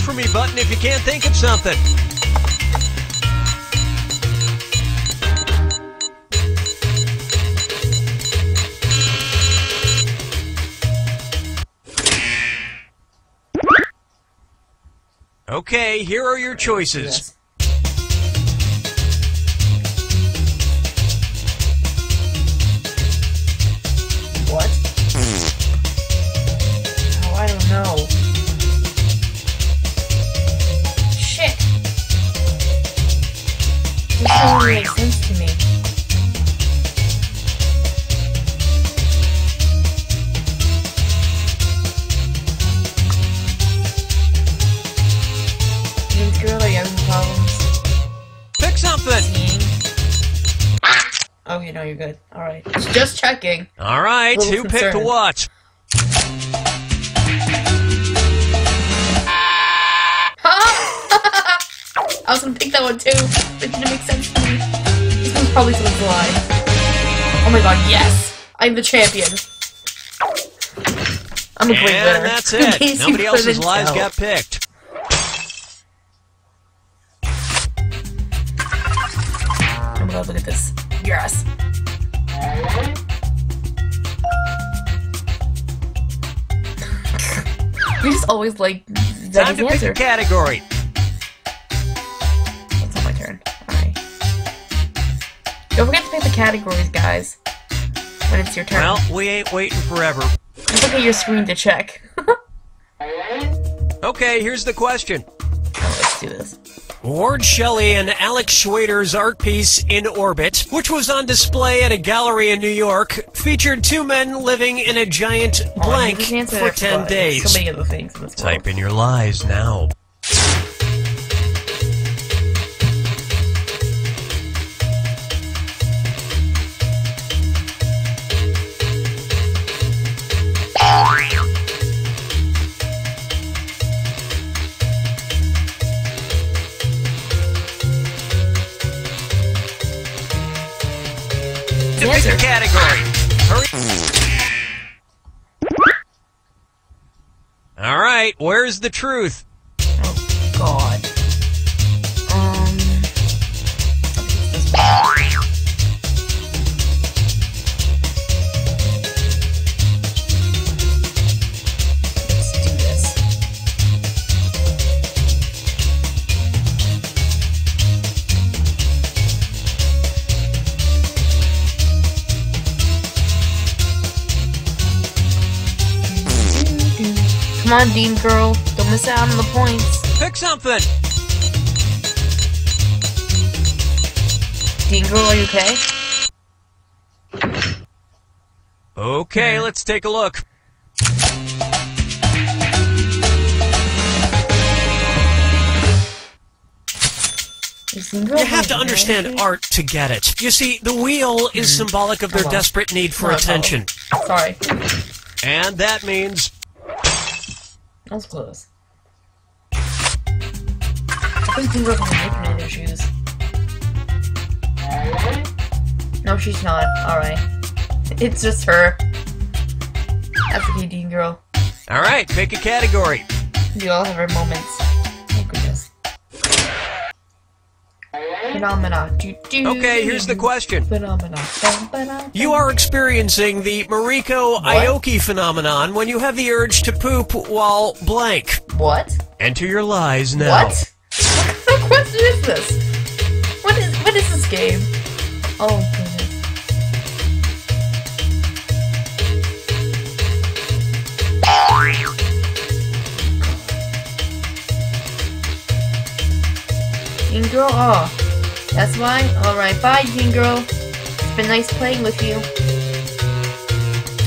B: For me button if you can't think of something. Okay, here are your choices.
A: Just.
B: All right, who picked
A: concerned.
B: what?
A: I was gonna pick that one too. It didn't make sense to me. This one's probably someone's lie. Oh my god, yes! I'm the champion. I'm a great winner.
B: And that's it. Nobody else's lives
A: tell.
B: got picked.
A: Oh my god, look at this. Yes. We just always like
B: Time to pick
A: answer.
B: a category.
A: It's not my turn. Alright. Don't forget to pick the categories, guys. When it's your turn.
B: Well, we ain't waiting forever.
A: Just look at your screen to check.
B: Okay, here's the question.
A: Oh, let's do this.
B: Ward Shelley and Alex Schweder's art piece In Orbit, which was on display at a gallery in New York, featured two men living in a giant
A: Oh,
B: blank
A: this answer
B: for 10 days.
A: So many other things in this.
B: Type in your lies now. Category. Hurry. All right, where's the truth?
A: Oh God. Um. Come on, Dean girl. Don't miss out on the points.
B: Pick something.
A: Dean girl, are you okay?
B: Okay,
A: Hmm.
B: let's take a look.
A: Is Dean girl
B: You have to understand art to get it. You see, the wheel is symbolic of their desperate need for attention.
A: Sorry.
B: And that means
A: That was close. I think Dean girl's on making in shoes. No, she's not. Alright. It's just her. That's okay, Dean girl.
B: all right. Pick a category.
A: We all have our moments. Phenomena. Do, do,
B: Okay, here's the question.
A: Phenomena.
B: You are experiencing the Mariko Aoki phenomenon when you have the urge to poop while blank.
A: What?
B: Enter your lies now.
A: What? What kind of question is this? What is what is this game? Oh goodness. Girl, oh, that's why. All right, bye, Dean girl. It's been nice playing with you.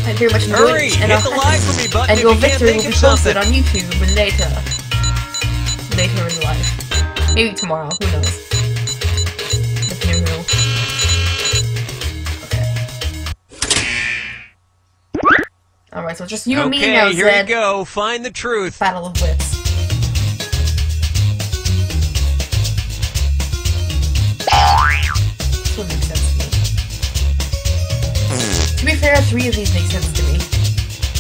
A: I very much enjoyed
B: Hurry!
A: it. and
B: Hit
A: I'll-
B: the like for me button
A: and
B: if
A: your
B: you can't
A: victory
B: think
A: will be posted on YouTube later. Later in life. Maybe tomorrow. Who knows? With new who. Okay. Alright, so just you and me
B: Okay,
A: now,
B: here you
A: Zed.
B: go. Find the truth.
A: Battle of wits. Three of these make sense to me.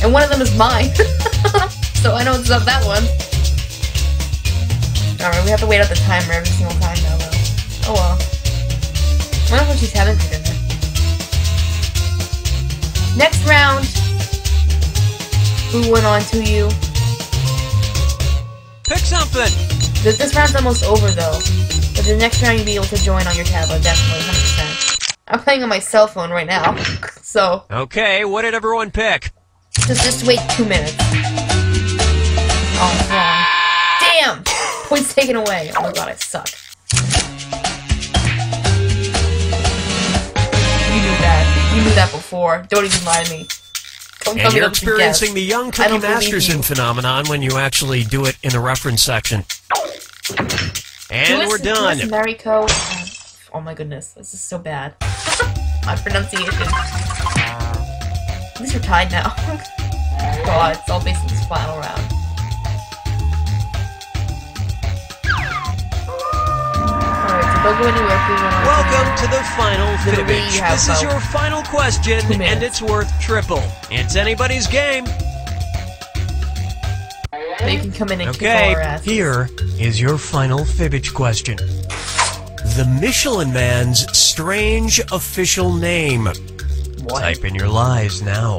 A: And one of them is mine. so I know it's not that one. Alright, we have to wait out the timer every single time now, though. Oh well. I wonder what she's having for dinner. Next round. Who went on to you?
B: Pick something.
A: This, this round's almost over though. But the next round you'll be able to join on your tablet, definitely, 100%. I'm playing on my cell phone right now, so
B: Okay, what did everyone pick?
A: just just wait two minutes. Oh, wrong. Damn! Points taken away. Oh my god, I suck. You knew that. You knew that before. Don't even lie to me. Don't
B: And you're experiencing the Young Cookie Masterson phenomenon when you actually do it in the reference section. And we're done.
A: Lewis Mariko. Oh my goodness, this is so bad. my pronunciation. At least we're tied now. God, it's all based on this final round. Alright, so don't go anywhere if we want to-
B: Welcome to the final
A: Literally,
B: fibbage.
A: you
B: This is your final question, and it's worth triple. It's anybody's game.
A: So you can come in and kick all
B: Okay,
A: our asses.
B: here is your final fibbage question. The Michelin Man's strange official name.
A: What?
B: Type in your lies now.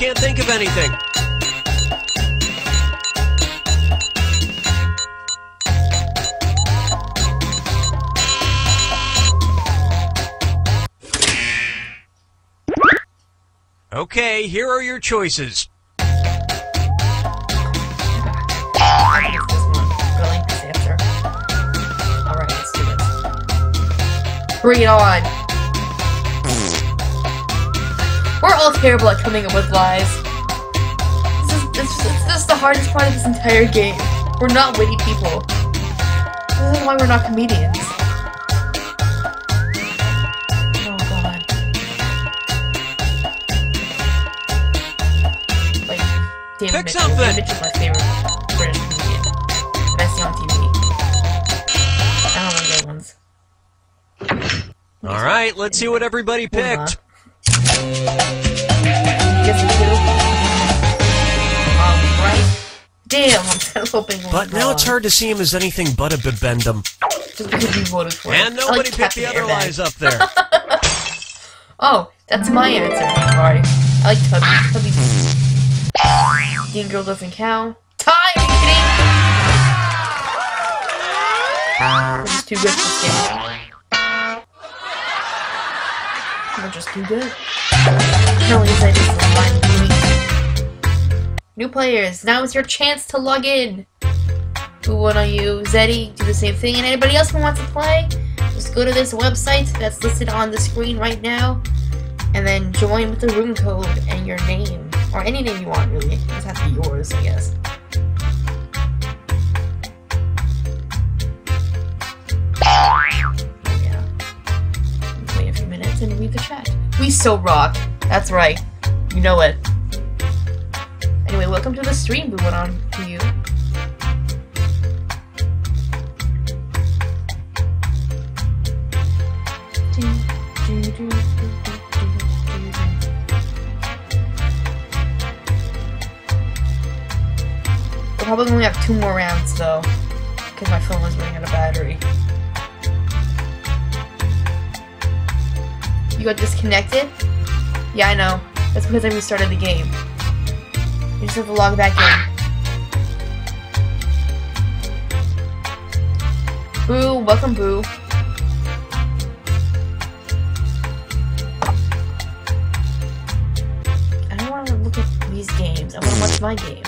B: Can't think of anything. Okay, here are your choices.
A: Bring it it's We're all terrible at coming up with lies. This is, this, is- this is the hardest part of this entire game. We're not witty people. This is why we're not comedians. Oh god. Like, David
B: Pick
A: Mitchell.
B: something.
A: David Mitchell's my favorite British comedian. That on TV. I don't know the other ones.
B: All right, let's see what everybody picked.
A: Guess you do. Damn, I'm kind of
B: But now it's hard to see him as anything but a bibendum.
A: Just because we voted for
B: And.
A: I
B: nobody
A: like
B: picked the
A: Captain
B: other
A: Airbag.
B: lies up there.
A: Oh, that's my answer. Sorry. I like Tubby. Tubby. Dean Girl doesn't count. Tie! Are you kidding? We're just too good for this game. We're just too good. New players, now is your chance to log in. Who wanna you? Zeddy, do the same thing. And anybody else who wants to play, just go to this website that's listed on the screen right now and then join with the room code and your name. Or any name you want, really. It doesn't have to be yours, I guess. Yeah. Wait a few minutes and read the chat. We so rock. That's right. You know it. Anyway, welcome to the stream, we went on to you. We'll probably only have two more rounds though, because my phone was running out of battery. You got disconnected? Yeah, I know. That's because I restarted the game. You just have to log back in. Boo, welcome Boo. I don't want to look at these games. I want to watch my game.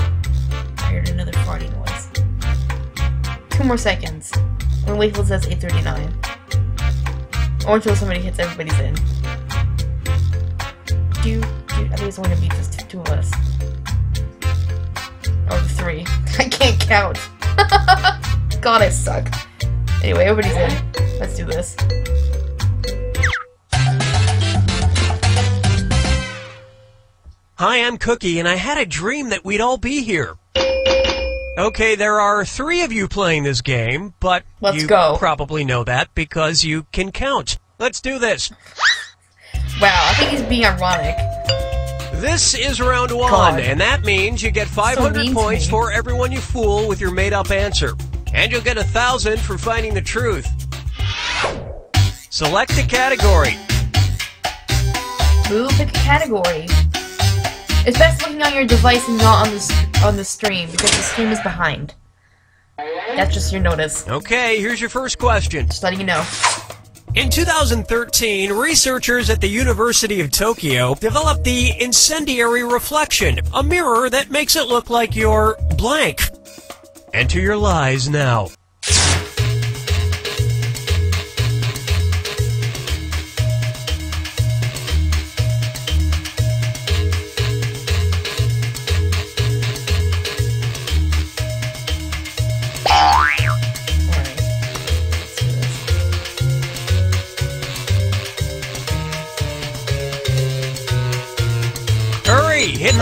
A: I heard another farting noise. Two more seconds. Till it says 839. Or until somebody hits everybody's in. Do, do, I think it's only gonna be just two, of us. Or three. I can't count. God, I suck. Anyway, everybody's in. Let's do this.
B: Hi, I'm Cookie, and I had a dream that we'd all be here. Okay, there are three of you playing this game, but
A: Let's
B: you
A: go.
B: probably know that because you can count. Let's do this.
A: Wow, I think he's being ironic.
B: This is round one,
A: God.
B: and that means you get 500
A: mean to
B: points for everyone you fool with your made-up answer. And you'll get a thousand for finding the truth. Select a category.
A: Boo, pick a category. It's best looking on your device and not on the on the stream because the stream is behind. That's just your notice.
B: Okay, here's your first question.
A: Just letting you know.
B: In 2013, researchers at the University of Tokyo developed the incendiary reflection, a mirror that makes it look like you're blank. Enter your lies now.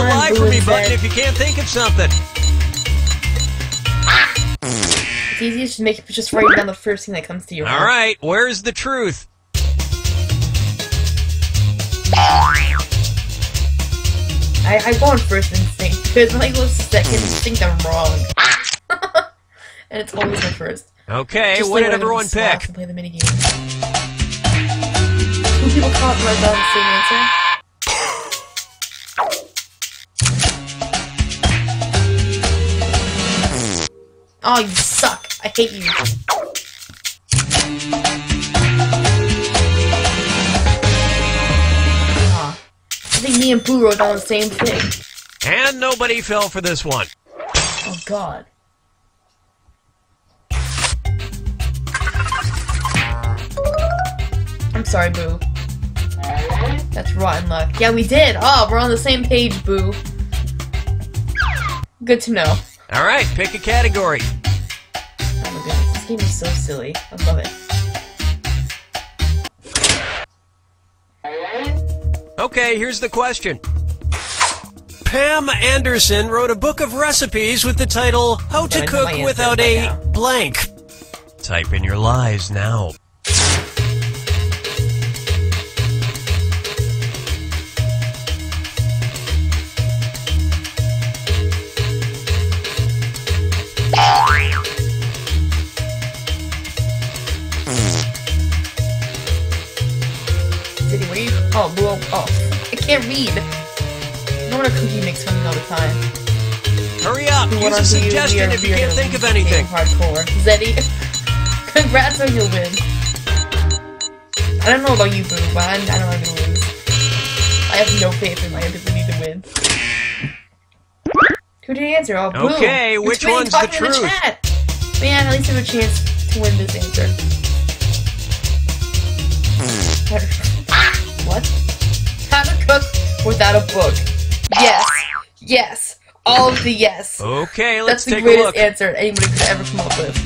B: Hurry! Hit the
A: Come on,
B: lie for me
A: Blue's
B: button if you can't think of something.
A: It's easiest to make it just write down the first thing that comes to your mind.
B: All right, where's the truth?
A: I, I go on first instinct because when I go second instinct, I'm wrong. and it's always my first.
B: Okay,
A: Just
B: what
A: like
B: did everyone
A: I'm in sloth
B: pick?
A: and Play the minigame. Two people can't write down the same answer. Oh, you suck! I hate you. Aw. I think me and Boo wrote on the same thing.
B: And nobody fell for this one.
A: Oh God. I'm sorry, Boo. That's rotten luck. Yeah, we did. Oh, we're on the same page, Boo. Good to know.
B: All right, pick a category.
A: Oh my goodness, this game is so silly. I love it.
B: Okay, here's the question. Pam Anderson wrote a book of recipes with the title How to Cook Without a. Blank. Type in your lies now.
A: Oh, Boo. Oh, I can't read. I want a cookie mix from me all the time.
B: Hurry up,
A: We
B: use
A: went
B: a
A: on to you, we
B: suggestion if you can't think of anything.
A: Hardcore. Zeddy, congrats on your win. I don't know about you, Boo, but I'm, I know I'm gonna lose. I have no faith in my ability to win. Who did answer? Oh, Boo.
B: Okay,
A: You're
B: which one's the
A: talking in
B: truth?
A: chat. Man, at least I have a chance to win this answer. What? How to cook without a book. Yes. Yes. All of the yes.
B: Okay, let's
A: That's the
B: take a
A: greatest
B: look.
A: answer anybody could ever come up with.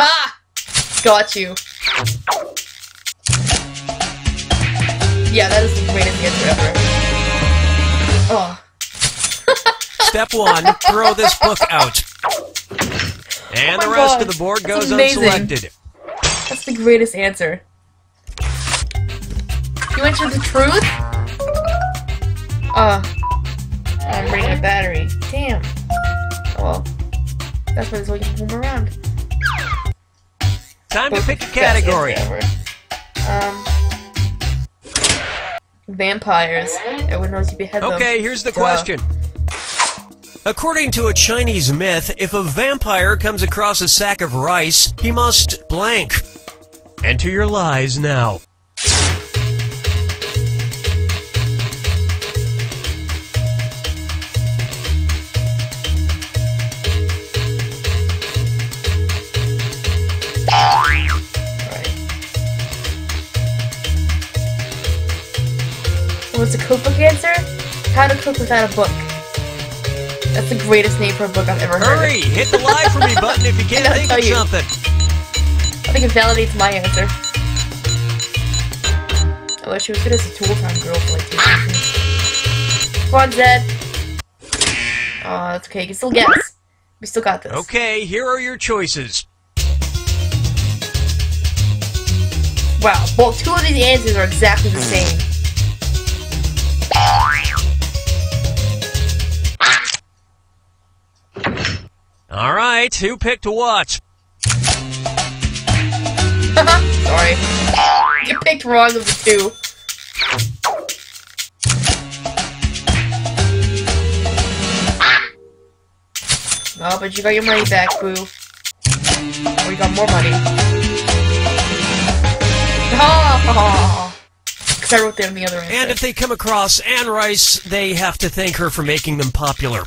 A: Ha! Got you. Yeah, that is the greatest answer ever. Oh.
B: Step one, throw this book out. And
A: Oh
B: the rest
A: God,
B: of the board goes unselected.
A: That's the greatest answer. You answered the truth? Uh, I'm running out of battery. Damn. Oh well. That's why this way you can move around.
B: Time to pick a category.
A: Um, vampires. Everyone knows you behead them.
B: Okay, here's the
A: Duh.
B: question. According to a Chinese myth, if a vampire comes across a sack of rice, he must blank. Enter your lies now.
A: What's the cookbook answer? How to cook without a book. That's the greatest name for a book I've ever heard.
B: Hurry! Hit the lie for me button if you can't think of
A: you.
B: something.
A: I think it validates my answer. Although she was good as a tool time girl for like two seasons. Come on, Zed. Oh, that's okay. You can still guess. We still got this.
B: Okay, here are your choices.
A: Wow. Well, two of these answers are exactly the same.
B: All right, who picked what?
A: Sorry. You picked wrong of the two. Oh, but you got your money back, boo. Or you got more money. Ha. Because I wrote down the other answer.
B: And if they come across Anne Rice, they have to thank her for making them popular.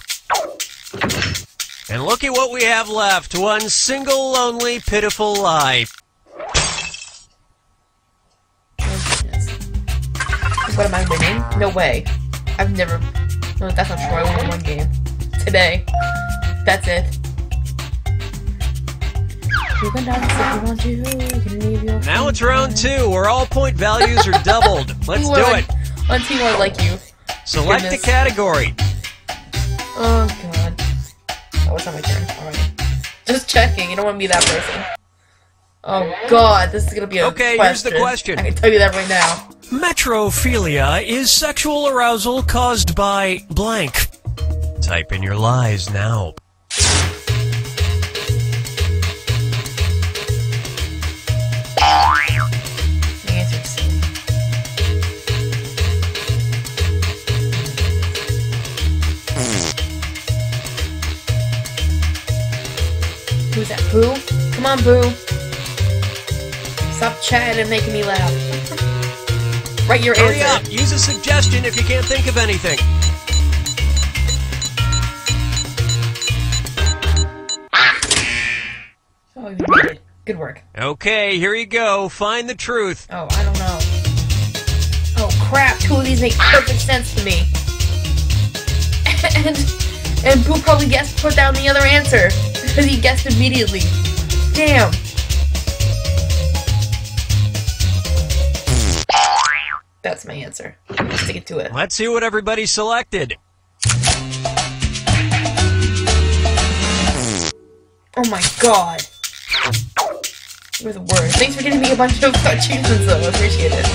B: And look at what we have left. One single, lonely, pitiful lie.
A: What am I winning? No way. I've never. No, that's not true. I won one game. Today. That's it. You can dance if you want to. You can leave your
B: Now it's round two, where all point values are doubled. Let's do it.
A: On team I like you.
B: Select
A: goodness.
B: category.
A: Oh god. Oh, it's not my turn. Alright. Just checking. You don't want to be that person. Oh god, this is gonna be a
B: Okay,
A: question.
B: here's the question.
A: I can tell you that right now.
B: Metrophilia is sexual arousal caused by blank. Type in your lies now.
A: The answer is C. Who's that? Boo? Come on, Boo. Stop chatting and making me laugh. Write your
B: Hurry
A: answer.
B: up! Use a suggestion if you can't think of anything.
A: Oh, you made it. Good work.
B: Okay, here you go. Find the truth.
A: Oh, I don't know. Oh crap! Two of these make perfect sense to me. And and Boo probably guessed put down the other answer because he guessed immediately. Damn. That's my answer. Stick it to it.
B: Let's see what everybody selected.
A: Oh my god. You're the worst. Thanks for giving me a bunch of achievements though. I appreciate it.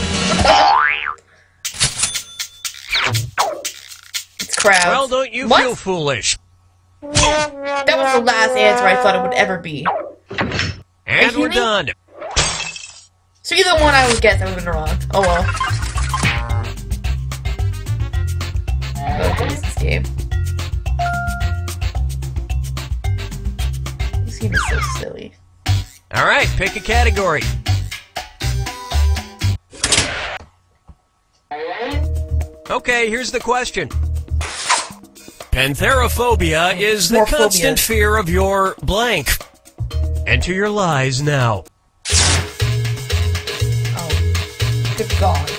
A: it's crabs.
B: Well, don't you
A: What?
B: feel foolish.
A: That was the last answer I thought it would ever be.
B: And we're done.
A: So either one I would guess I would have been wrong. Oh well. This game. Is so silly.
B: All right, pick a category. Okay, here's the question. Pantherophobia is the constant fear of your blank. Enter your lies now.
A: Oh, good God.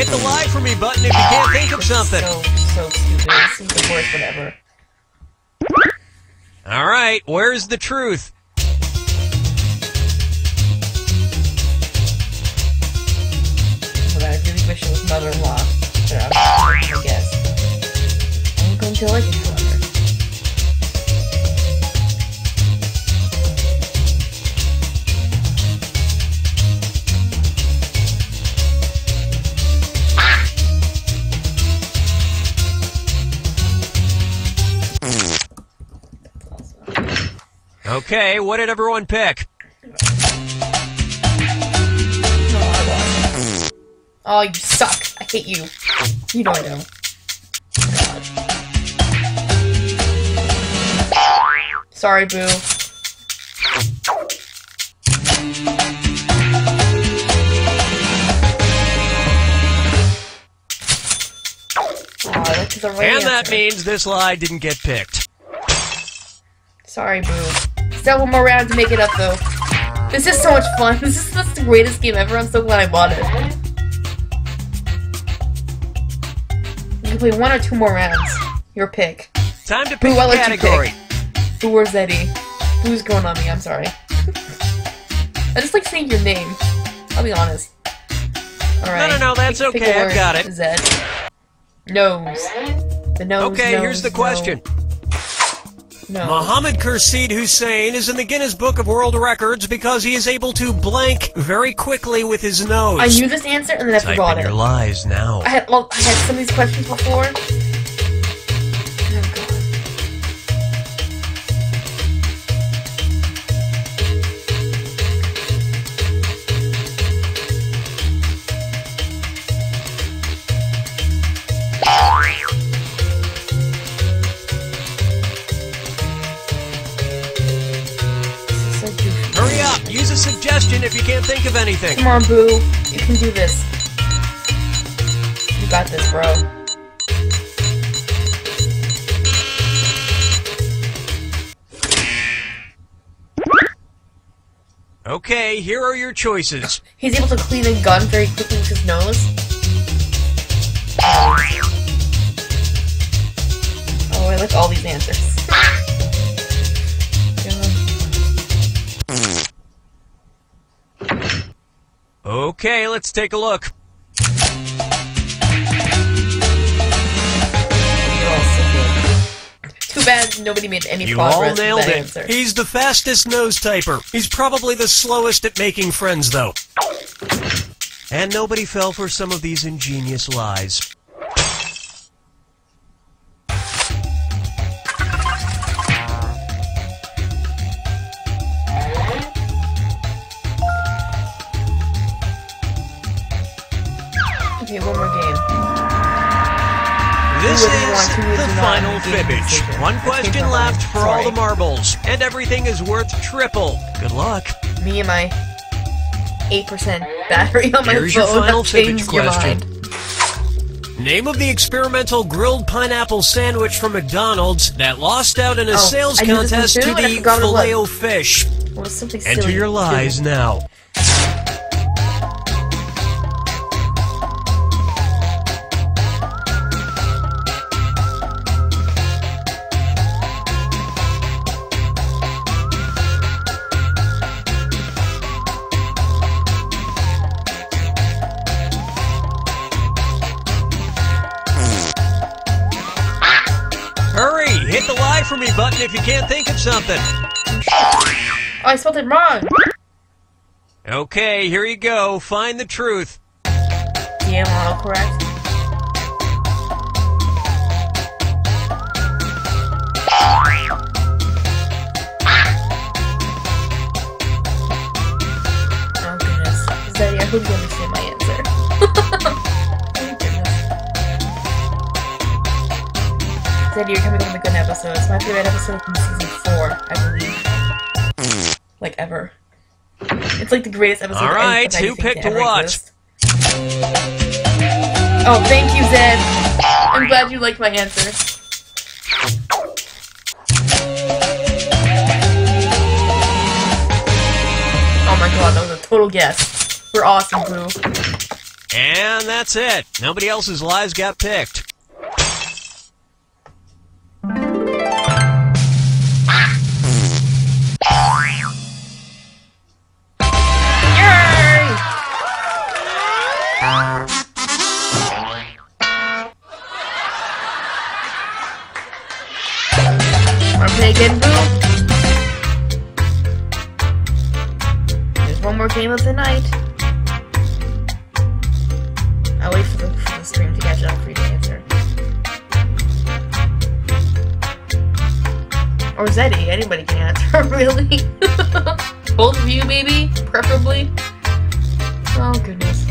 B: Hit the lie for me button if you can't ah, think of something.
A: So, so stupid. Is the worst one ever.
B: All right, where's the truth?
A: But I really wish it was mother-in-law. I'm uh, I guess. I'm going to like it,
B: Okay, what did everyone pick?
A: No, I lost. Oh, you suck. I hate you. You know I don't. Sorry, Boo. Aw, that's the right
B: And that means this lie didn't get picked.
A: Sorry, Boo. Still one more round to make it up, though. This is so much fun. This is just the greatest game ever. I'm so glad I bought it. You can play one or two more rounds. Your pick.
B: Time to pick a
A: I'll
B: category.
A: Or Zeddy? Boo's going on me. I'm sorry. I just like saying your name. I'll be honest. Alright.
B: No, no, no, that's
A: Pick- pick
B: okay, I've got it.
A: Zed. Nose. The nose.
B: Okay,
A: nose,
B: here's the question.
A: No.
B: Mohammed Khurshid Hussain is in the Guinness Book of World Records because he is able to blank very quickly with his nose.
A: I knew this answer and then I
B: Type
A: forgot
B: in
A: it.
B: your lies now.
A: I had all, I had some of these questions before.
B: Suggestion if you can't think of anything.
A: Come on, Boo. You can do this. You got this, bro.
B: Okay, here are your choices.
A: He's able to clean a gun very quickly with his nose. Oh, I like all these answers.
B: Okay, let's take a look.
A: You're all so good. Too bad nobody made any
B: You
A: progress
B: all nailed
A: that
B: it.
A: answer.
B: He's the fastest nose typer. He's probably the slowest at making friends, though. And nobody fell for some of these ingenious lies. This
A: Who would you want
B: is the final fibbage. One question left for all the marbles, and everything is worth triple. Good luck.
A: Me and my 8% battery on my
B: Here's your
A: phone
B: final
A: have changed
B: fibbage question. Name of the experimental grilled pineapple sandwich from McDonald's that lost out in a
A: Oh,
B: sales
A: I knew this
B: contest to
A: too, and I
B: the
A: forgot what it was.
B: filet o fish.
A: Well,
B: Enter your lies now. Button if you can't think of something.
A: I spelled it wrong!
B: Okay, here you go. Find the truth.
A: DM autocorrect. Oh goodness. Zeddy, I hope you understand my answer. Zeddy, you're coming on the good episode. It's my favorite episode from season four, I believe. like ever. It's like the greatest episode
B: All right, who picked to watch?
A: exist. Oh, thank you, Zed. I'm glad you liked my answer. Oh my god, that was a total guess. We're awesome, Boo.
B: And that's it. Nobody else's lies got picked.
A: More of the night. I'll wait for the, for the stream to catch up for you to answer. Or Zeddy, anybody can answer, really. Both of you, maybe? Preferably? Oh, goodness.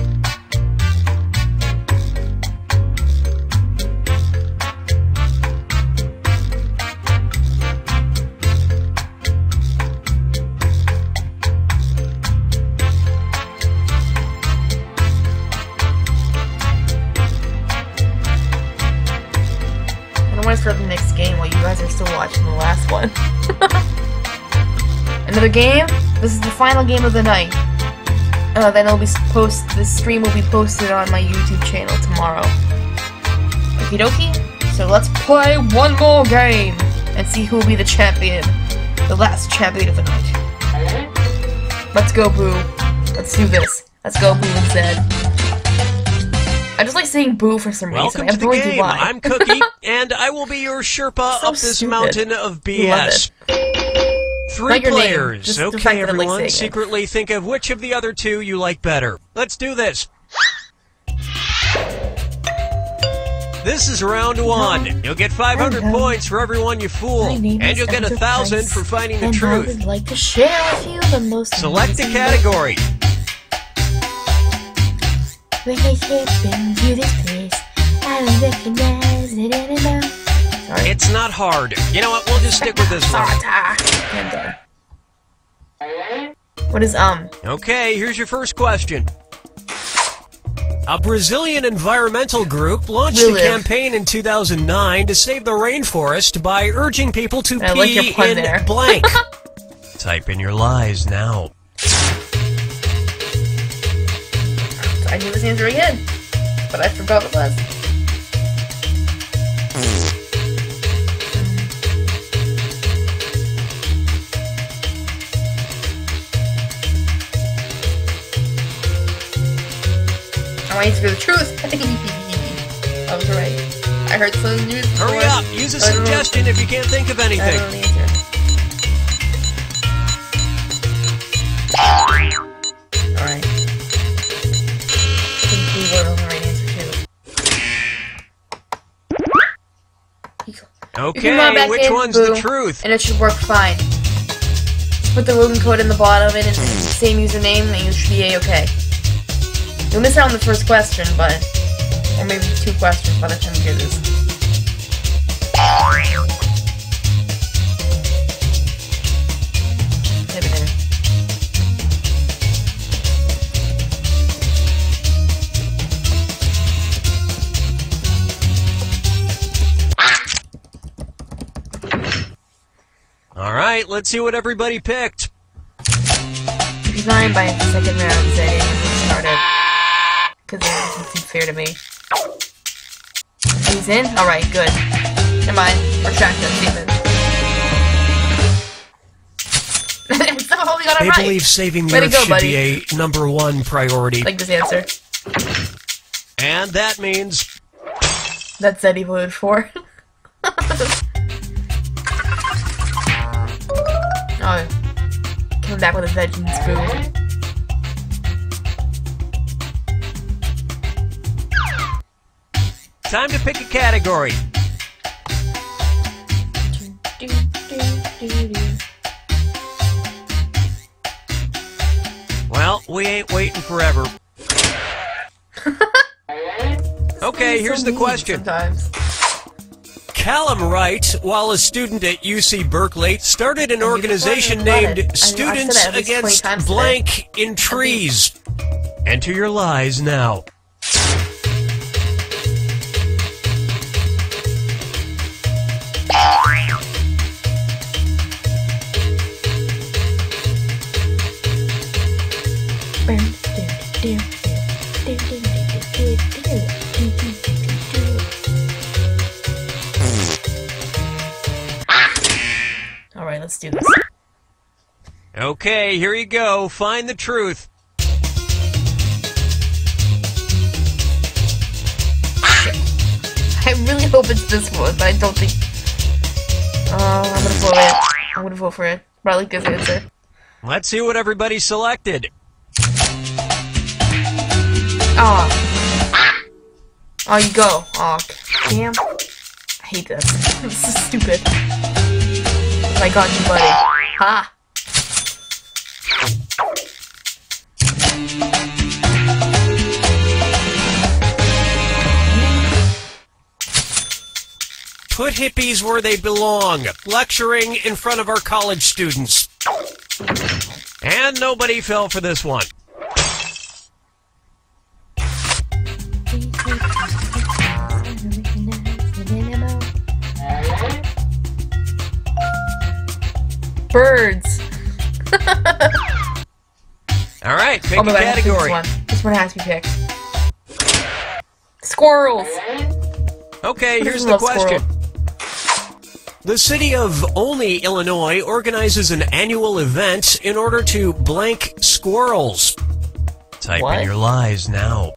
A: Are still watching the last one. Another game? This is the final game of the night. Uh, then it'll be post. This stream will be posted on my YouTube channel tomorrow. Okie dokie. So let's play one more game and see who will be the champion, the last champion of the night. Let's go, Boo. Let's do this. Let's go, Boo and Zed. I just like saying Boo for some reason.
B: Welcome
A: I
B: to
A: have
B: the
A: no idea
B: game.
A: why.
B: I'm Cookie, and I will be your Sherpa
A: So
B: up this
A: stupid.
B: mountain of BS. Three
A: name,
B: players. okay,
A: I like
B: everyone,
A: it.
B: secretly think of which of the other two you like better. Let's do this. This is round one. You'll get 500 points for everyone you fool, and you'll get a thousand for finding the truth.
A: like to share with you the most
B: Select a category.
A: When I into this place, I don't recognize it anymore. Sorry.
B: It's not hard. You know what? We'll just stick with this one.
A: Sata. I'm done. What is um?
B: Okay, here's your first question. A Brazilian environmental group launched a campaign in 2009 to save the rainforest by urging people to
A: I like
B: pee
A: pun
B: in
A: there.
B: blank. Type in your lies now.
A: I knew this answer again, but I forgot what it was. I want you to be the truth. I was right. I heard some news.
B: Hurry up, use a
A: know-
B: suggestion if you can't think of anything. Okay, which
A: in,
B: one's
A: boo,
B: the truth?
A: And it should work fine. Just put the room code in the bottom of it and same username and you should be a-okay. You'll miss out on the first question, but... Or maybe two questions by the time you hear this.
B: All right, let's see what everybody picked.
A: Designed by the second round setting started. Because it doesn't seem fair to me. He's in? Alright, good. Never mind. Retract that statement. Somehow we got it
B: They
A: right.
B: believe saving the
A: Way to
B: Earth
A: go,
B: should
A: buddy.
B: be a number one priority.
A: like this answer.
B: and that means
A: That's Eddie voted for. oh. Coming back with a veggie spoon.
B: time to pick a category. Well, we ain't waiting forever. Okay, here's the question.
A: Sometimes.
B: Callum Wright, while a student at UC Berkeley, started an organization
A: I got it. I-
B: named Students
A: that at least 20
B: Against. Blank in Trees. Enter your lies now.
A: Let's do this.
B: Okay, here you go. Find the truth.
A: I really hope it's this one, but I don't think. Oh, I'm gonna vote for it. I'm gonna vote for it. Probably this answer.
B: Let's see what everybody selected.
A: Oh. Oh, you go. Oh, damn. I hate this. this is stupid. I got you, buddy. Ha!
B: Put hippies where they belong, lecturing in front of our college students. And nobody fell for this one.
A: Birds.
B: All right, pick
A: Oh
B: a
A: my god, I have to pick
B: category.
A: This one. this one has to be picked. Squirrels.
B: Okay, here's the question.
A: squirrel?
B: The city of Olney, Illinois organizes an annual event in order to blank squirrels. Type
A: What?
B: in your lies now.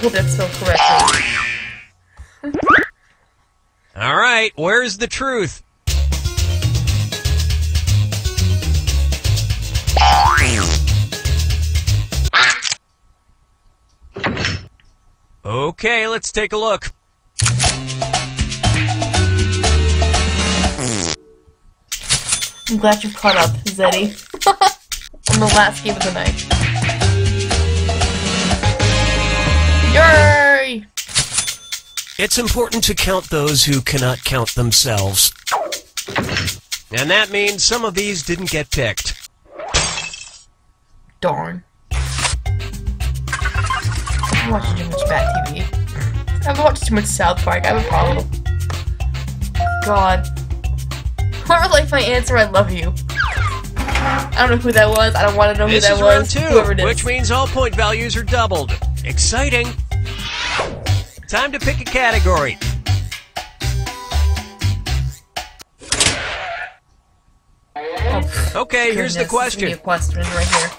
A: Hope that's spelled correctly.
B: All right, where's the truth? Okay, let's take a look.
A: I'm glad you've caught up, Zeddy. On the last game of the night. Yay!
B: It's important to count those who cannot count themselves. And that means some of these didn't get picked.
A: Darn. I'm watching too much bad TV. I've watched too much South Park. I have a problem. God. Whoever liked my answer, I love you. I don't know who that was. I don't want to know who that was.
B: two,
A: Whoever it is.
B: which means all point values are doubled. Exciting. Time to pick a category.
A: Oh,
B: Okay, here's the
A: goodness, this is gonna be
B: question.
A: question right here.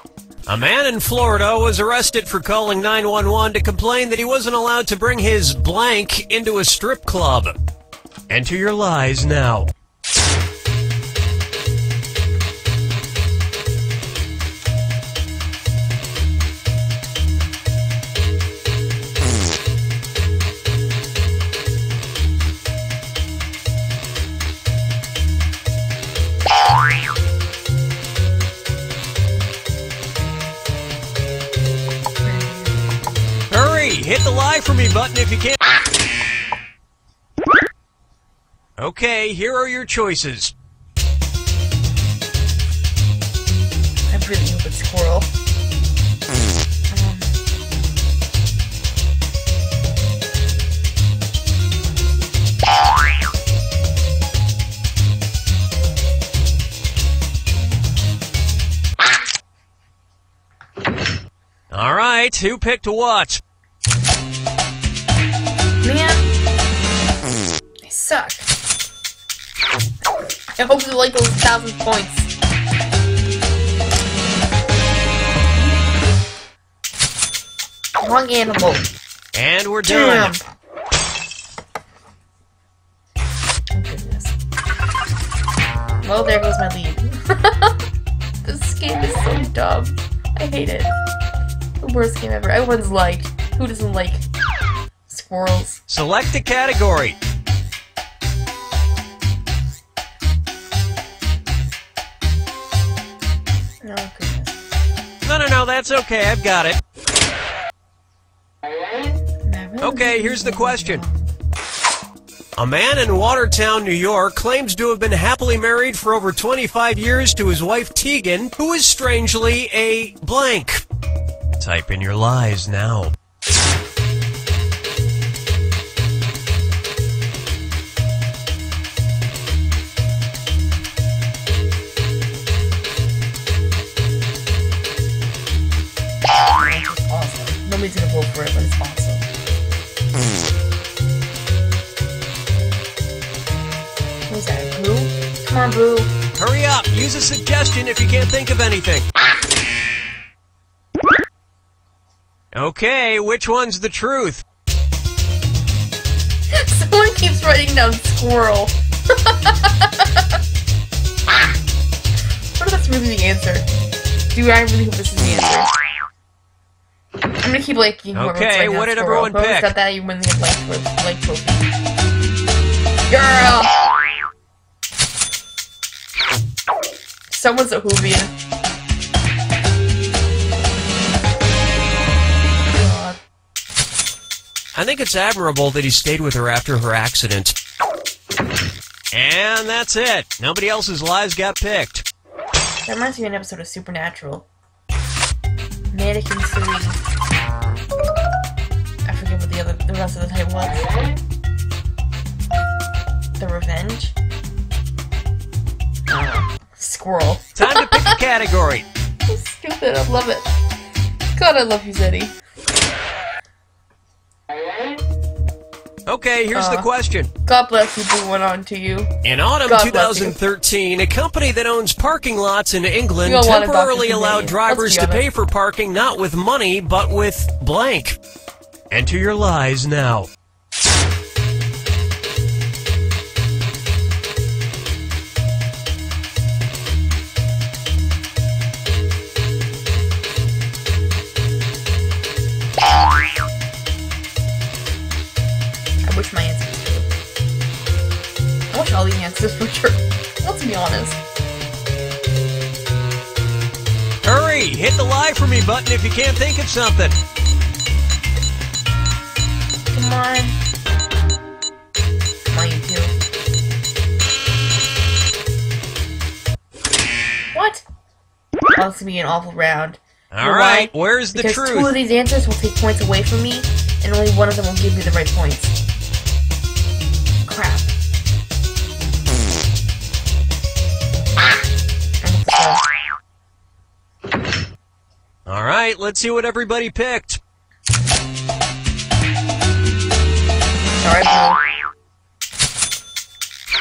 B: A man in Florida was arrested for calling 911 to complain that he wasn't allowed to bring his blank into a strip club. Enter your lies now. Hit the live for me button if you can. Okay, here are your choices.
A: I really hope it's squirrel.
B: All right, who picked what?
A: Man, I suck. I hope you like those thousand points. Wrong animal.
B: And we're done.
A: Oh goodness. Well, there goes my lead. this game is so dumb. I hate it. The worst game ever. Everyone's like, who doesn't like squirrels?
B: Select a category.
A: Oh goodness.
B: No, no, no, that's okay. I've got it. Okay, here's the question. A man in Watertown, New York, claims to have been happily married for over 25 years to his wife Tegan, who is strangely a blank. Type in your lies now. Anything. Okay, which one's the truth?
A: Someone keeps writing down squirrel. what if that's really the answer? Do I really hope this is the answer? I'm gonna keep liking whoever's
B: Okay, what did everyone pick?
A: got that, you win the. Trophy. Girl! Someone's a Whovian.
B: I think it's admirable that he stayed with her after her accident. And that's it. Nobody else's lives got picked.
A: That reminds me of an episode of Supernatural. Mannequin 3. I forget what the other the rest of the title was. The Revenge? I don't know. Squirrel.
B: Time to pick a category.
A: So stupid, I love it. God, I love you, Zeddy.
B: Okay, here's the
A: Uh.
B: question.
A: God bless you, Boo went on to you.
B: In autumn
A: God
B: 2013, a company that owns parking lots in England
A: You don't want a
B: temporarily allowed drivers to pay for parking not with money, but with blank. Enter your lies now.
A: Was true. I wish all the answers were true. Let's be honest.
B: hurry! Hit the live for me button if you can't think of something.
A: Come on. Come on, you two. What? Is gonna be an awful round. You know
B: All
A: why?
B: where's the
A: because two of these answers will take points away from me, and only one of them will give me the right points. Crap.
B: All right, let's see what everybody picked.
A: Sorry, bro.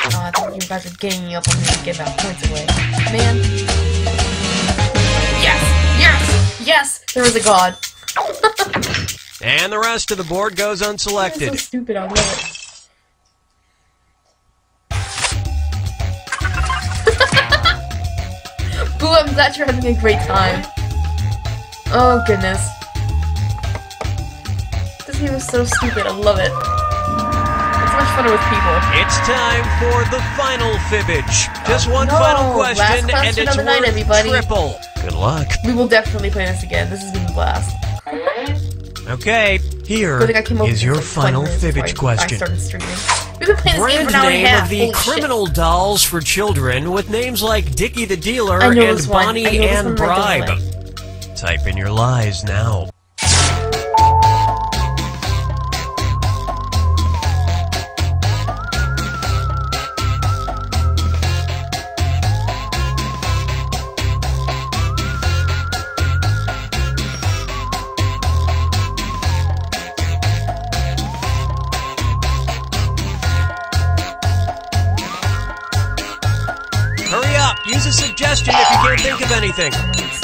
A: Oh, I thought you guys were ganging up on me to get my points away. Man. Yes! Yes! Yes! There was a god.
B: And the rest of the board goes
A: That's so
B: unselected.
A: stupid, I love it. Boo, I'm glad you're having a great time. Oh, goodness. This game is so stupid, I love it. It's much funner with people.
B: It's time for the final fibbage. Just one
A: no,
B: final
A: last
B: question, and it's
A: the night, everybody.
B: triple. Good luck.
A: We will definitely play this again. This has been be a blast.
B: Okay, here
A: Good thing I came up with
B: is your
A: like,
B: final fibbage question.
A: started streaming. We've been playing game
B: Brand
A: for an hour and a
B: name of the
A: Holy
B: criminal
A: shit.
B: dolls for children with names like Dickie the Dealer and. Bonnie
A: I know this
B: and Bribe. Type in your lies now. Hurry up! Use a suggestion if you can't think of anything.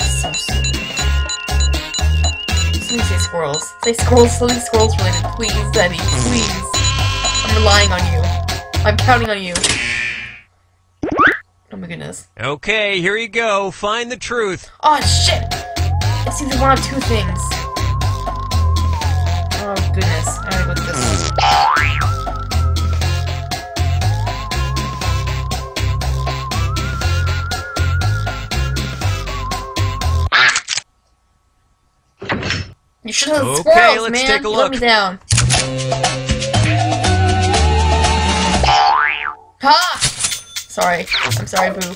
A: Squirrels. Say squirrels, something squirrels related. Please, Daddy, please. I'm relying on you. I'm counting on you. Oh my goodness.
B: Okay, here you go. Find the truth.
A: Oh shit! It's either one of two things. Oh goodness. You should have
B: Okay,
A: squirrels,
B: let's
A: man.
B: take a
A: You let me down. Ha! Sorry. I'm sorry, Boo.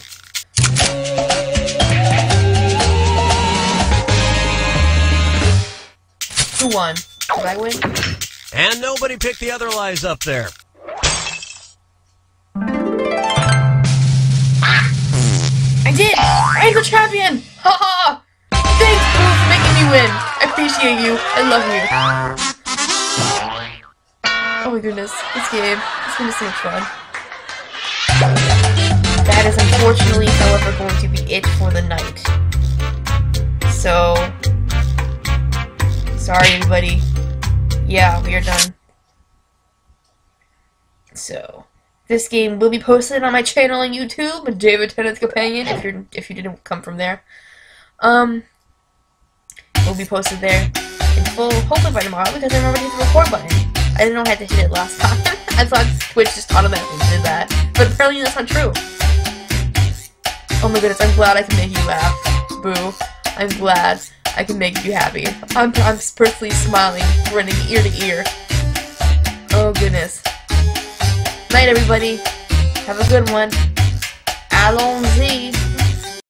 A: Who won? Did I win?
B: And nobody picked the other lies up there.
A: I did! I'm the champion! Ha ha! Thanks, Boo, for making me win! I appreciate you. I love you. Oh my goodness. This game. This game is so much fun. That is unfortunately, however, going to be it for the night. So... Sorry, everybody. Yeah, we are done. So... This game will be posted on my channel on YouTube, David Tennant's Companion, if you're if you didn't come from there. Um, will be posted there in full, hopefully by tomorrow, because I remember to hit the record button. I didn't know I had to hit it last time. I thought Twitch just automatically did that, but apparently that's not true. Oh my goodness, I'm glad I can make you laugh, Boo. I'm glad I can make you happy. I'm I'm personally smiling, running ear to ear. Oh goodness. Night, everybody. Have a good one. Allons-y.